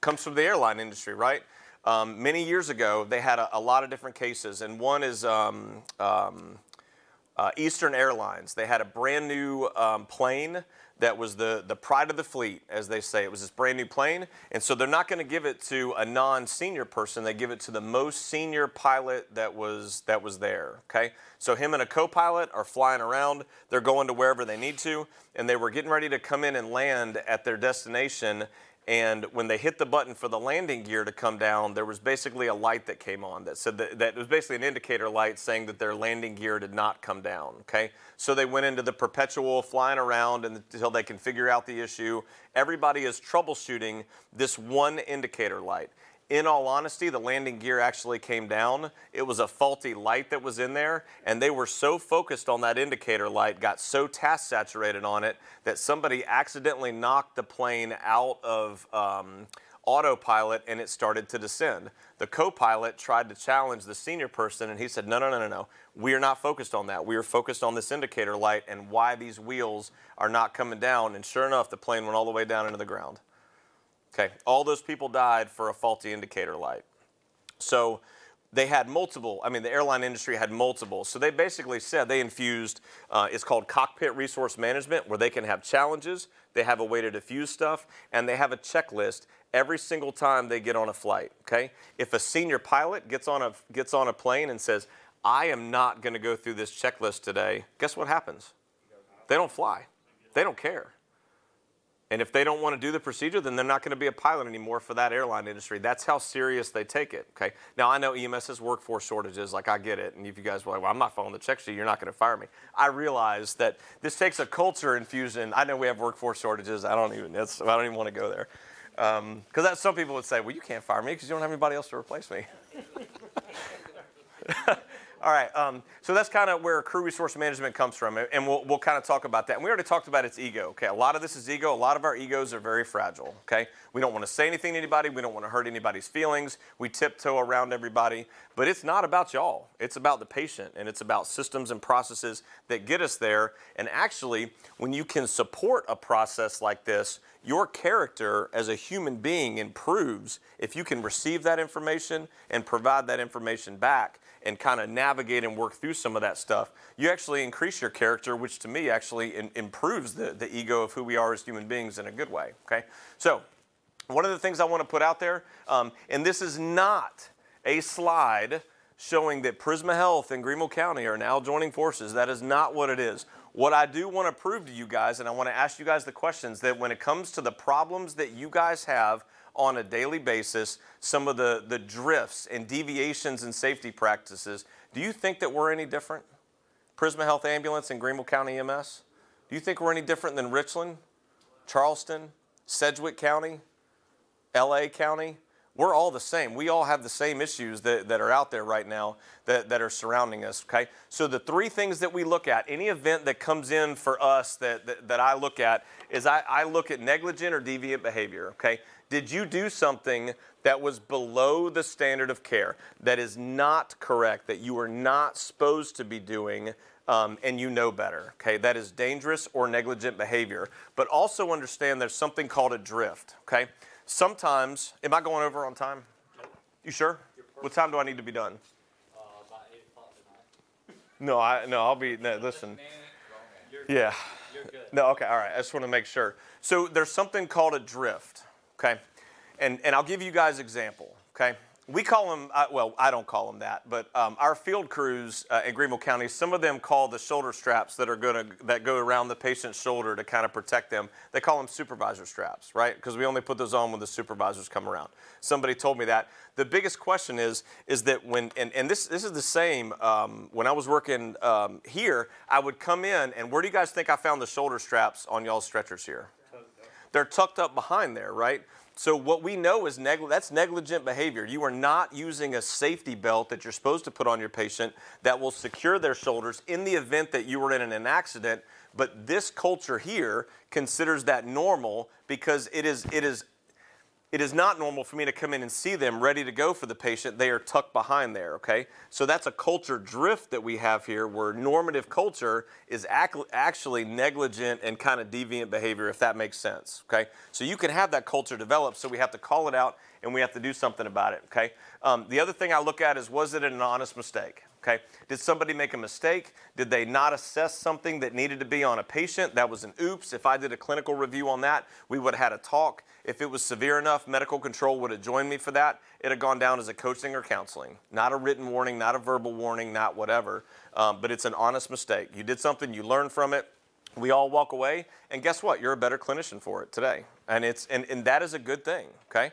Comes from the airline industry, right? Um, many years ago, they had a, a lot of different cases, and one is um, um, uh, Eastern Airlines. They had a brand new um, plane that was the, the pride of the fleet, as they say. It was this brand new plane. And so they're not going to give it to a non senior person. They give it to the most senior pilot that was, that was there. Okay? So him and a co pilot are flying around. They're going to wherever they need to. And they were getting ready to come in and land at their destination. And when they hit the button for the landing gear to come down, there was basically a light that came on that said that, that it was basically an indicator light saying that their landing gear did not come down. Okay, so they went into the perpetual flying around until they can figure out the issue. Everybody is troubleshooting this one indicator light in all honesty, the landing gear actually came down. It was a faulty light that was in there, and they were so focused on that indicator light, got so task saturated on it, that somebody accidentally knocked the plane out of um, autopilot and it started to descend. The co pilot tried to challenge the senior person, and he said, No, no, no, no, no. We are not focused on that. We are focused on this indicator light and why these wheels are not coming down. And sure enough, the plane went all the way down into the ground. Okay, all those people died for a faulty indicator light. So they had multiple, I mean, the airline industry had multiple. So they basically said they infused, uh, it's called cockpit resource management, where they can have challenges, they have a way to diffuse stuff, and they have a checklist every single time they get on a flight. Okay? If a senior pilot gets on a, gets on a plane and says, I am not going to go through this checklist today, guess what happens? They don't fly. They don't care. And if they don't want to do the procedure, then they're not going to be a pilot anymore for that airline industry. That's how serious they take it. Okay. Now I know EMS has workforce shortages, like I get it. And if you guys were like, "Well, I'm not following the check sheet, you're not going to fire me," I realize that this takes a culture infusion. I know we have workforce shortages. I don't even. I don't even want to go there, because um, some people would say, "Well, you can't fire me because you don't have anybody else to replace me." [laughs] All right, um, so that's kind of where crew resource management comes from, and we'll, we'll kind of talk about that. And we already talked about its ego. Okay, a lot of this is ego. A lot of our egos are very fragile. Okay, we don't want to say anything to anybody. We don't want to hurt anybody's feelings. We tiptoe around everybody, but it's not about y'all. It's about the patient, and it's about systems and processes that get us there. And actually, when you can support a process like this, your character as a human being improves if you can receive that information and provide that information back and kind of navigate and work through some of that stuff, you actually increase your character, which to me actually in, improves the, the ego of who we are as human beings in a good way. Okay? So, one of the things I want to put out there, um, and this is not a slide showing that Prisma Health and Greenville County are now joining forces. That is not what it is. What I do want to prove to you guys, and I want to ask you guys the questions that when it comes to the problems that you guys have on a daily basis some of the, the drifts and deviations in safety practices, do you think that we're any different? Prisma Health Ambulance and Greenville County EMS? Do you think we're any different than Richland, Charleston, Sedgwick County, LA County? We're all the same. We all have the same issues that, that are out there right now that, that are surrounding us, okay? So the three things that we look at, any event that comes in for us that, that, that I look at, is I, I look at negligent or deviant behavior, okay? Did you do something that was below the standard of care, that is not correct, that you are not supposed to be doing, um, and you know better? Okay, that is dangerous or negligent behavior. But also understand there's something called a drift. Okay, sometimes, am I going over on time? You sure? What time do I need to be done? Uh, about eight o'clock tonight. No, I no, I'll be no, listen. Yeah. You're good. No, okay, all right. I just want to make sure. So there's something called a drift okay? And, and I'll give you guys example, okay? We call them, uh, well, I don't call them that, but um, our field crews uh, in Greenville County, some of them call the shoulder straps that are gonna, that go around the patient's shoulder to kind of protect them, they call them supervisor straps, right? Because we only put those on when the supervisors come around. Somebody told me that. The biggest question is, is that when, and, and this, this is the same, um, when I was working um, here, I would come in, and where do you guys think I found the shoulder straps on y'all's stretchers here? They're tucked up behind there, right? So what we know is that's negligent behavior. You are not using a safety belt that you're supposed to put on your patient that will secure their shoulders in the event that you were in an accident. But this culture here considers that normal because it is it is it is not normal for me to come in and see them ready to go for the patient. They are tucked behind there, okay? So that's a culture drift that we have here where normative culture is ac- actually negligent and kind of deviant behavior, if that makes sense, okay? So you can have that culture develop, so we have to call it out and we have to do something about it, okay? Um, the other thing I look at is was it an honest mistake? Okay. Did somebody make a mistake? Did they not assess something that needed to be on a patient? That was an oops. If I did a clinical review on that, we would have had a talk. If it was severe enough, medical control would have joined me for that. It had gone down as a coaching or counseling. Not a written warning, not a verbal warning, not whatever. Um, but it's an honest mistake. You did something, you learned from it. We all walk away, and guess what? You're a better clinician for it today. And, it's, and, and that is a good thing, okay?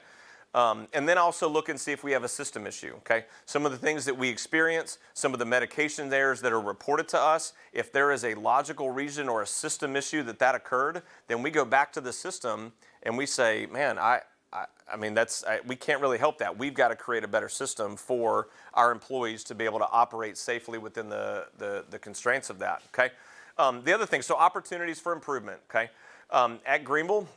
Um, and then also look and see if we have a system issue, okay? Some of the things that we experience, some of the medication errors that are reported to us, if there is a logical reason or a system issue that that occurred, then we go back to the system and we say, man, I, I, I mean, that's, I, we can't really help that. We've got to create a better system for our employees to be able to operate safely within the, the, the constraints of that, okay? Um, the other thing, so opportunities for improvement, okay? Um, at Greenville,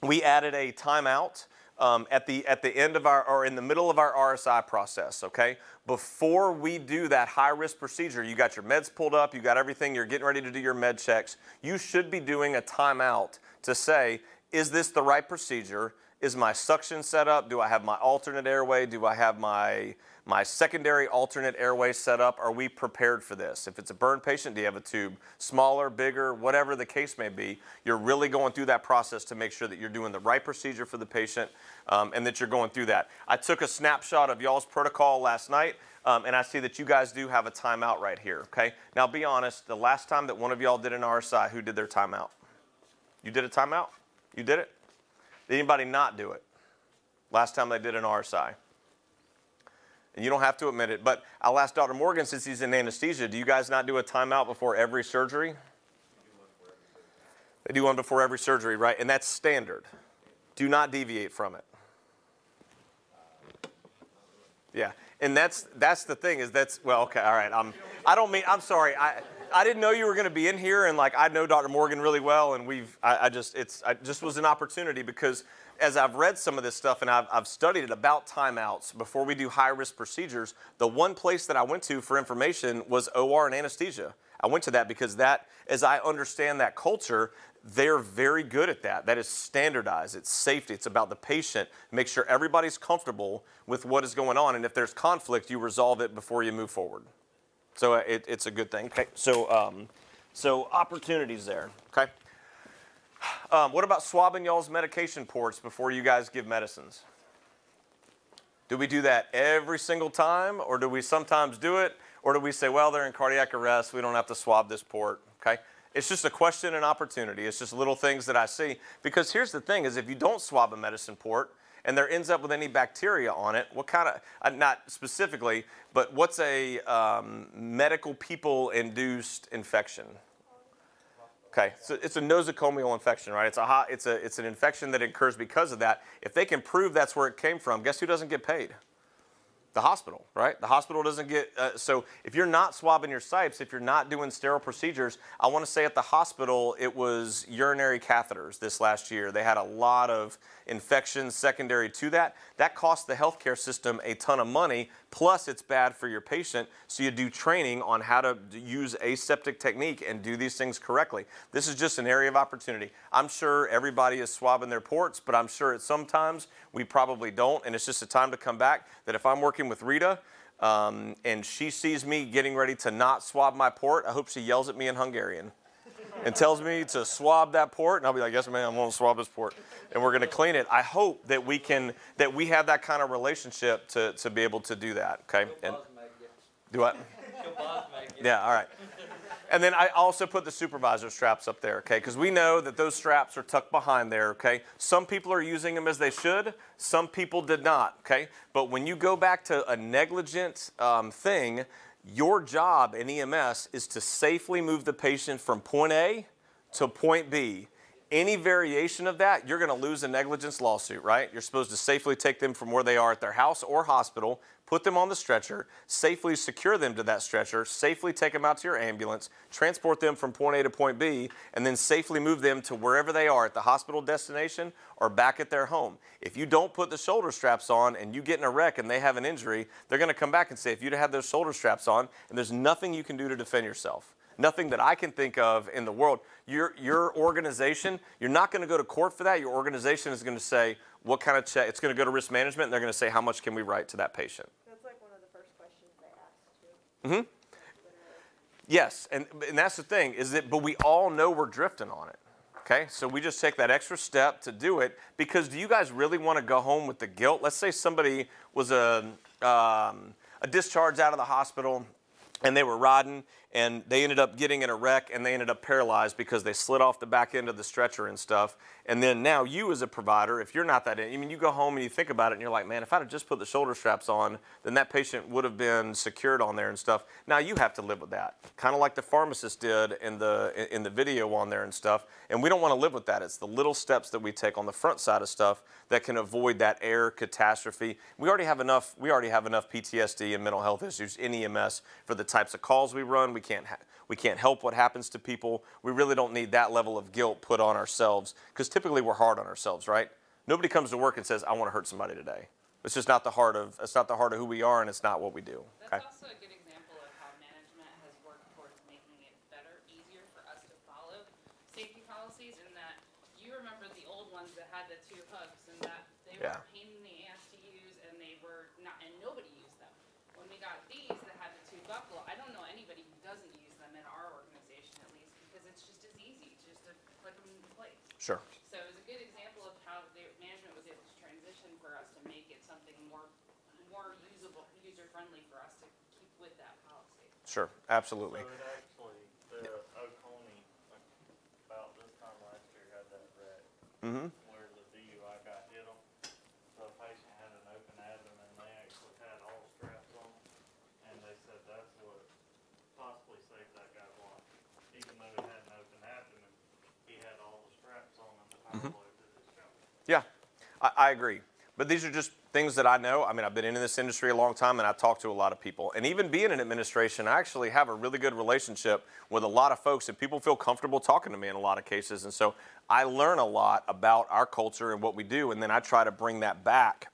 we added a timeout um, at, the, at the end of our, or in the middle of our RSI process, okay? Before we do that high risk procedure, you got your meds pulled up, you got everything, you're getting ready to do your med checks. You should be doing a timeout to say, is this the right procedure? Is my suction set up? Do I have my alternate airway? Do I have my my secondary alternate airway set up, are we prepared for this? If it's a burn patient, do you have a tube smaller, bigger, whatever the case may be? You're really going through that process to make sure that you're doing the right procedure for the patient um, and that you're going through that. I took a snapshot of y'all's protocol last night. Um, and I see that you guys do have a timeout right here, okay? Now be honest, the last time that one of y'all did an RSI, who did their timeout? You did a timeout? You did it? Did anybody not do it? Last time they did an RSI? And you don't have to admit it, but I'll ask Dr. Morgan since he's in anesthesia, do you guys not do a timeout before every surgery? They do one before every surgery, right? And that's standard. Do not deviate from it. Yeah, and that's that's the thing is that's well okay all right I'm I don't mean I'm sorry I I didn't know you were going to be in here and like I know Dr. Morgan really well and we've I, I just it's I just was an opportunity because as I've read some of this stuff and I've, I've studied it about timeouts before we do high risk procedures, the one place that I went to for information was OR and anesthesia. I went to that because that, as I understand that culture, they're very good at that. That is standardized. It's safety. It's about the patient. Make sure everybody's comfortable with what is going on. And if there's conflict, you resolve it before you move forward. So uh, it, it's a good thing. Okay. So, um, so opportunities there. Okay. Um, what about swabbing y'all's medication ports before you guys give medicines? Do we do that every single time, or do we sometimes do it, or do we say, well, they're in cardiac arrest, we don't have to swab this port? Okay, it's just a question and opportunity. It's just little things that I see. Because here's the thing: is if you don't swab a medicine port and there ends up with any bacteria on it, what kind of, uh, not specifically, but what's a um, medical people induced infection? Okay, so it's a nosocomial infection, right? It's a hot, it's a, it's an infection that occurs because of that. If they can prove that's where it came from, guess who doesn't get paid? The hospital, right? The hospital doesn't get, uh, so if you're not swabbing your sipes, if you're not doing sterile procedures, I want to say at the hospital it was urinary catheters this last year. They had a lot of infections secondary to that. That cost the healthcare system a ton of money, plus it's bad for your patient. So you do training on how to use aseptic technique and do these things correctly. This is just an area of opportunity. I'm sure everybody is swabbing their ports, but I'm sure at sometimes we probably don't, and it's just a time to come back that if I'm working with Rita, um, and she sees me getting ready to not swab my port, I hope she yells at me in Hungarian and tells me to swab that port, and I'll be like, yes, ma'am, I'm gonna swab this port, and we're gonna clean it. I hope that we can, that we have that kind of relationship to, to be able to do that, okay? And, do what? Yeah, all right. And then I also put the supervisor straps up there, okay? Because we know that those straps are tucked behind there, okay? Some people are using them as they should, some people did not, okay? But when you go back to a negligent um, thing, your job in EMS is to safely move the patient from point A to point B Any variation of that, you're going to lose a negligence lawsuit, right? You're supposed to safely take them from where they are at their house or hospital, put them on the stretcher, safely secure them to that stretcher, safely take them out to your ambulance, transport them from point A to point B, and then safely move them to wherever they are at the hospital destination or back at their home. If you don't put the shoulder straps on and you get in a wreck and they have an injury, they're going to come back and say, if you'd had those shoulder straps on, and there's nothing you can do to defend yourself. Nothing that I can think of in the world. Your, your organization, you're not going to go to court for that. Your organization is going to say, what kind of check? It's going to go to risk management, and they're going to say, how much can we write to that patient? That's like one of the first questions they asked too. Mm-hmm. Yes, and, and that's the thing is that, but we all know we're drifting on it. Okay, so we just take that extra step to do it because do you guys really want to go home with the guilt? Let's say somebody was a, um, a discharge out of the hospital and they were riding and they ended up getting in a wreck and they ended up paralyzed because they slid off the back end of the stretcher and stuff. And then now you as a provider, if you're not that, I mean, you go home and you think about it and you're like, man, if I'd have just put the shoulder straps on, then that patient would have been secured on there and stuff. Now you have to live with that, kind of like the pharmacist did in the in the video on there and stuff. And we don't want to live with that. It's the little steps that we take on the front side of stuff that can avoid that air catastrophe. We already have enough. We already have enough PTSD and mental health issues in EMS for the types of calls we run. We can't ha- we can't help what happens to people. We really don't need that level of guilt put on ourselves because typically we're hard on ourselves, right? Nobody comes to work and says, "I want to hurt somebody today." It's just not the heart of it's not the heart of who we are, and it's not what we do. Okay. That's also a good example of how management has worked towards making it better, easier for us to follow safety policies in that you remember the old ones that had the two hooks and that they were Yeah. a pain in the ass to use and they were not, and nobody used them. When we got these that had the two buckle, I don't know doesn't use them in our organization at least because it's just as easy just to click them into place. Sure. So it was a good example of how the management was able to transition for us to make it something more, more usable, user-friendly for us to keep with that policy. Sure. Absolutely. So it actually, the Oconee, like, about this time last year had that wreck Mm-hmm. where the DUI got hit them. The patient had an open abdomen, they actually had all straps on, and they said that's what possibly saved that guy's life. Even though he had an open abdomen, he had all the straps on and the power load did his job. Yeah, I, I agree. But these are just things that I know. I mean, I've been in this industry a long time and I talk to a lot of people. And even being in administration, I actually have a really good relationship with a lot of folks and people feel comfortable talking to me in a lot of cases. And so I learn a lot about our culture and what we do. And then I try to bring that back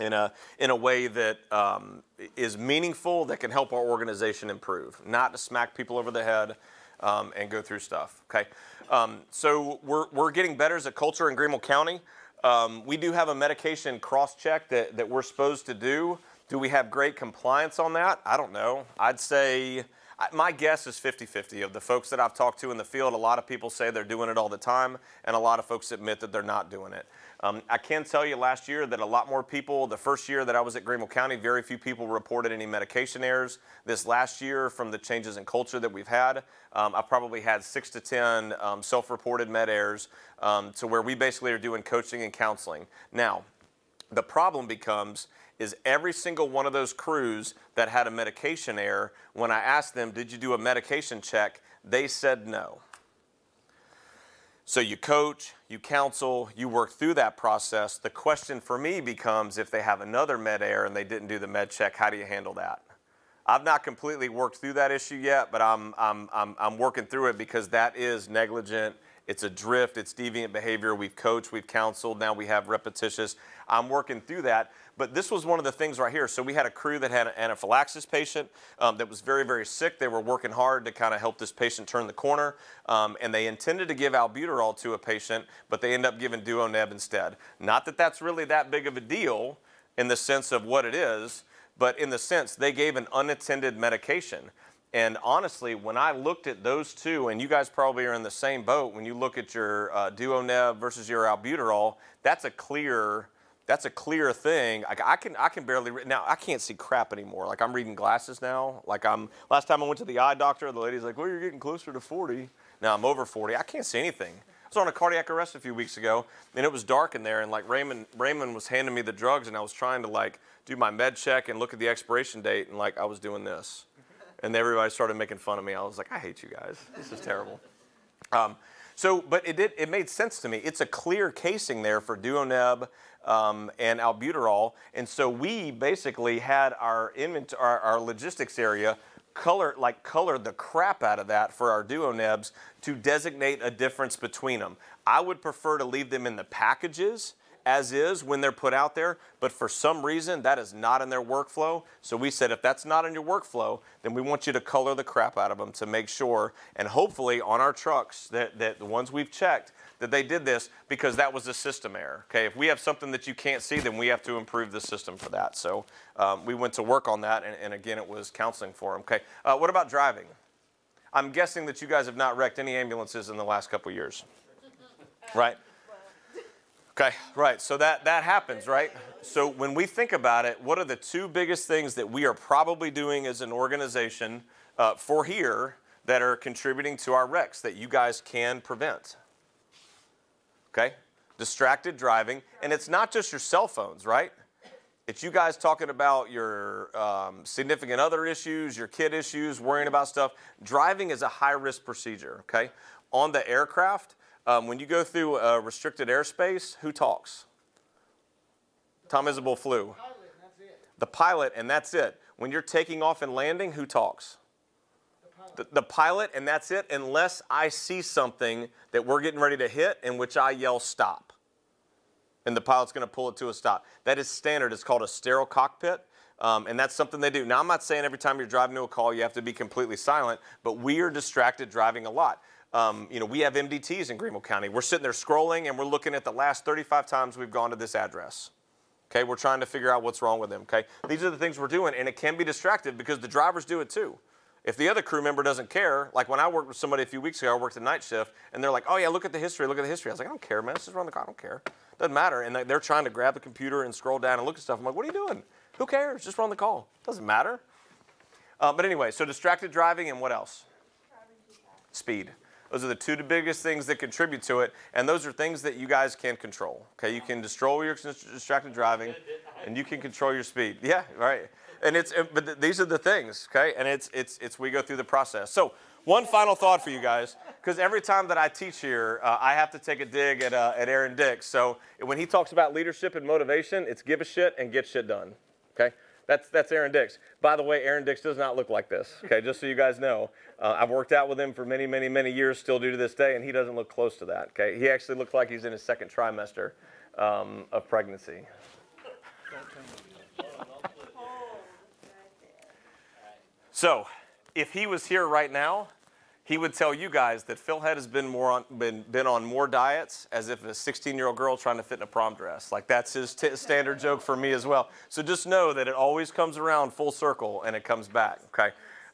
in a, in a way that um, is meaningful, that can help our organization improve, not to smack people over the head um, and go through stuff. Okay, um, so we're, we're getting better as a culture in Greenville County. Um, we do have a medication cross check that, that we're supposed to do. Do we have great compliance on that? I don't know. I'd say my guess is 50 50 of the folks that I've talked to in the field. A lot of people say they're doing it all the time, and a lot of folks admit that they're not doing it. Um, I can tell you last year that a lot more people, the first year that I was at Greenville County, very few people reported any medication errors. This last year, from the changes in culture that we've had, um, I've probably had six to 10 um, self reported med errors um, to where we basically are doing coaching and counseling. Now, the problem becomes is every single one of those crews that had a medication error, when I asked them, did you do a medication check? They said no. So you coach, you counsel, you work through that process. The question for me becomes if they have another med error and they didn't do the med check, how do you handle that? I've not completely worked through that issue yet, but I'm, I'm, I'm, I'm working through it because that is negligent. It's a drift, it's deviant behavior. We've coached, we've counseled, now we have repetitious. I'm working through that. But this was one of the things right here. So we had a crew that had an anaphylaxis patient um, that was very, very sick. They were working hard to kind of help this patient turn the corner. Um, and they intended to give albuterol to a patient, but they end up giving Duoneb instead. Not that that's really that big of a deal in the sense of what it is, but in the sense they gave an unattended medication. And honestly, when I looked at those two, and you guys probably are in the same boat, when you look at your uh, Duoneb versus your albuterol, that's a clear, that's a clear thing. Like I can, I can barely re- now. I can't see crap anymore. Like I'm reading glasses now. Like I'm. Last time I went to the eye doctor, the lady's like, "Well, you're getting closer to 40." Now I'm over 40. I can't see anything. I was on a cardiac arrest a few weeks ago, and it was dark in there, and like Raymond, Raymond was handing me the drugs, and I was trying to like do my med check and look at the expiration date, and like I was doing this and everybody started making fun of me. I was like, I hate you guys. This is terrible. Um, So, but it did. It made sense to me. It's a clear casing there for Duoneb um, and albuterol, and so we basically had our invent- our, our logistics area color like color the crap out of that for our duo Duonebs to designate a difference between them. I would prefer to leave them in the packages as is when they're put out there, but for some reason that is not in their workflow. So we said if that's not in your workflow, then we want you to color the crap out of them to make sure, and hopefully on our trucks that, that the ones we've checked, that they did this because that was a system error. Okay, if we have something that you can't see, then we have to improve the system for that. So um, we went to work on that, and, and again, it was counseling for them. Okay, uh, what about driving? I'm guessing that you guys have not wrecked any ambulances in the last couple years, right? Okay, right. So that that happens, right? So when we think about it, what are the two biggest things that we are probably doing as an organization uh, for here that are contributing to our wrecks that you guys can prevent? Okay, distracted driving, and it's not just your cell phones, right? It's you guys talking about your um, significant other issues, your kid issues, worrying about stuff. Driving is a high risk procedure, okay? On the aircraft, um, when you go through a restricted airspace, who talks? Tom Isabel flew. Pilot, and that's it. The pilot, and that's it. When you're taking off and landing, who talks? The pilot. The, the pilot, and that's it, unless I see something that we're getting ready to hit in which I yell stop. And the pilot's going to pull it to a stop. That is standard. It's called a sterile cockpit. Um, and that's something they do. Now, I'm not saying every time you're driving to a call you have to be completely silent, but we are distracted driving a lot. Um, you know, we have MDTs in Greenville County. We're sitting there scrolling and we're looking at the last 35 times we've gone to this address. Okay, we're trying to figure out what's wrong with them. Okay, these are the things we're doing, and it can be distracted because the drivers do it too. If the other crew member doesn't care, like when I worked with somebody a few weeks ago, I worked the night shift, and they're like, "Oh yeah, look at the history, look at the history." I was like, "I don't care, man. Let's just run the car. I don't care. Doesn't matter." And they- they're trying to grab the computer and scroll down and look at stuff. I'm like, "What are you doing? Who cares? Just run the call. Doesn't matter." Uh, but anyway, so distracted driving and what else? Speed. Those are the two biggest things that contribute to it, and those are things that you guys can control. Okay, you can control your distracted driving, and you can control your speed. Yeah, right. And it's but these are the things. Okay, and it's it's it's we go through the process. So one final thought for you guys, because every time that I teach here, uh, I have to take a dig at uh, at Aaron Dix. So when he talks about leadership and motivation, it's give a shit and get shit done. Okay. That's, that's Aaron Dix. By the way, Aaron Dix does not look like this, okay, just so you guys know. Uh, I've worked out with him for many, many, many years, still do to this day, and he doesn't look close to that, okay? He actually looks like he's in his second trimester um, of pregnancy. So, if he was here right now, he would tell you guys that Phil Head has been more on, been, been on more diets as if a 16 year old girl trying to fit in a prom dress. Like that's his standard joke for me as well. So just know that it always comes around full circle and it comes back. Okay.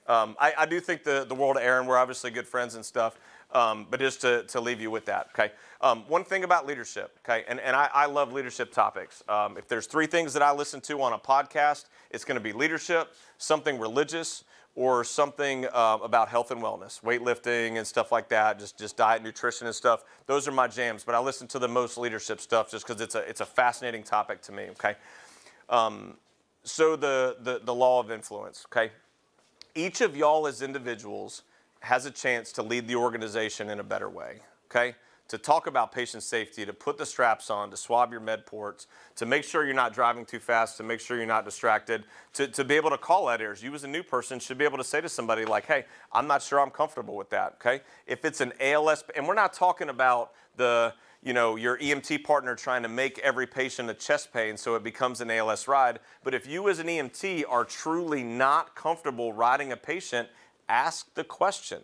Um, I, I do think the, the world of Aaron, we're obviously good friends and stuff, um, but just to, to leave you with that, okay? Um, one thing about leadership, okay, and, and I, I love leadership topics. Um, if there's three things that I listen to on a podcast, it's going to be leadership, something religious, or something uh, about health and wellness, weightlifting and stuff like that, just, just diet, nutrition and stuff. Those are my jams, but I listen to the most leadership stuff just because it's a, it's a fascinating topic to me, okay? Um, so the, the, the law of influence, okay? Each of y'all as individuals has a chance to lead the organization in a better way, okay? To talk about patient safety, to put the straps on, to swab your med ports, to make sure you're not driving too fast, to make sure you're not distracted, to, to be able to call out errors. You as a new person should be able to say to somebody like, hey, I'm not sure I'm comfortable with that, okay? If it's an ALS, and we're not talking about the, you know, your EMT partner trying to make every patient a chest pain so it becomes an ALS ride. But if you as an EMT are truly not comfortable riding a patient, ask the question.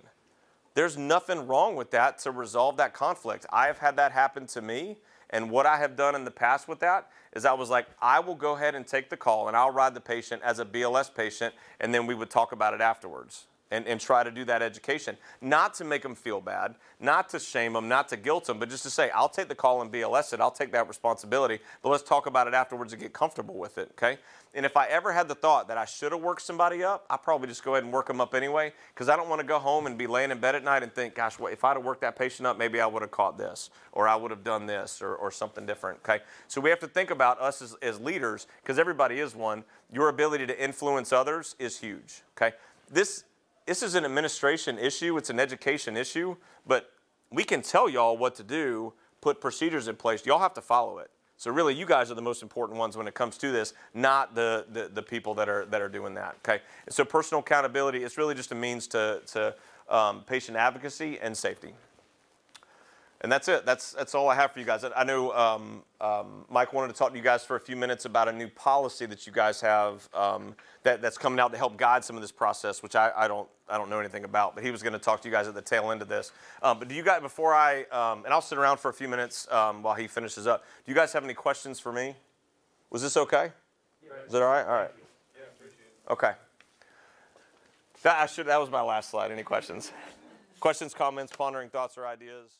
There's nothing wrong with that to resolve that conflict. I have had that happen to me. And what I have done in the past with that is I was like, I will go ahead and take the call and I'll ride the patient as a BLS patient, and then we would talk about it afterwards and, and try to do that education. Not to make them feel bad, not to shame them, not to guilt them, but just to say, I'll take the call and BLS it, I'll take that responsibility, but let's talk about it afterwards and get comfortable with it, okay? And if I ever had the thought that I should have worked somebody up, I probably just go ahead and work them up anyway, because I don't want to go home and be laying in bed at night and think, gosh, what, if I'd have worked that patient up, maybe I would have caught this, or I would have done this, or, or something different, okay? So we have to think about us as, as leaders, because everybody is one. Your ability to influence others is huge, okay? This, this is an administration issue, it's an education issue, but we can tell y'all what to do, put procedures in place. Y'all have to follow it. So really, you guys are the most important ones when it comes to this, not the, the, the people that are, that are doing that, okay? So personal accountability, it's really just a means to, to um, patient advocacy and safety. And that's it. That's that's all I have for you guys. I, know um, um, Mike wanted to talk to you guys for a few minutes about a new policy that you guys have um, that, that's coming out to help guide some of this process, which I, I don't I don't know anything about. But he was going to talk to you guys at the tail end of this. Um, but do you guys before I um, and I'll sit around for a few minutes um, while he finishes up. Do you guys have any questions for me? Was this okay? Is that all right? All right. Okay. That I should. That was my last slide. Any questions? questions, comments, pondering thoughts, or ideas?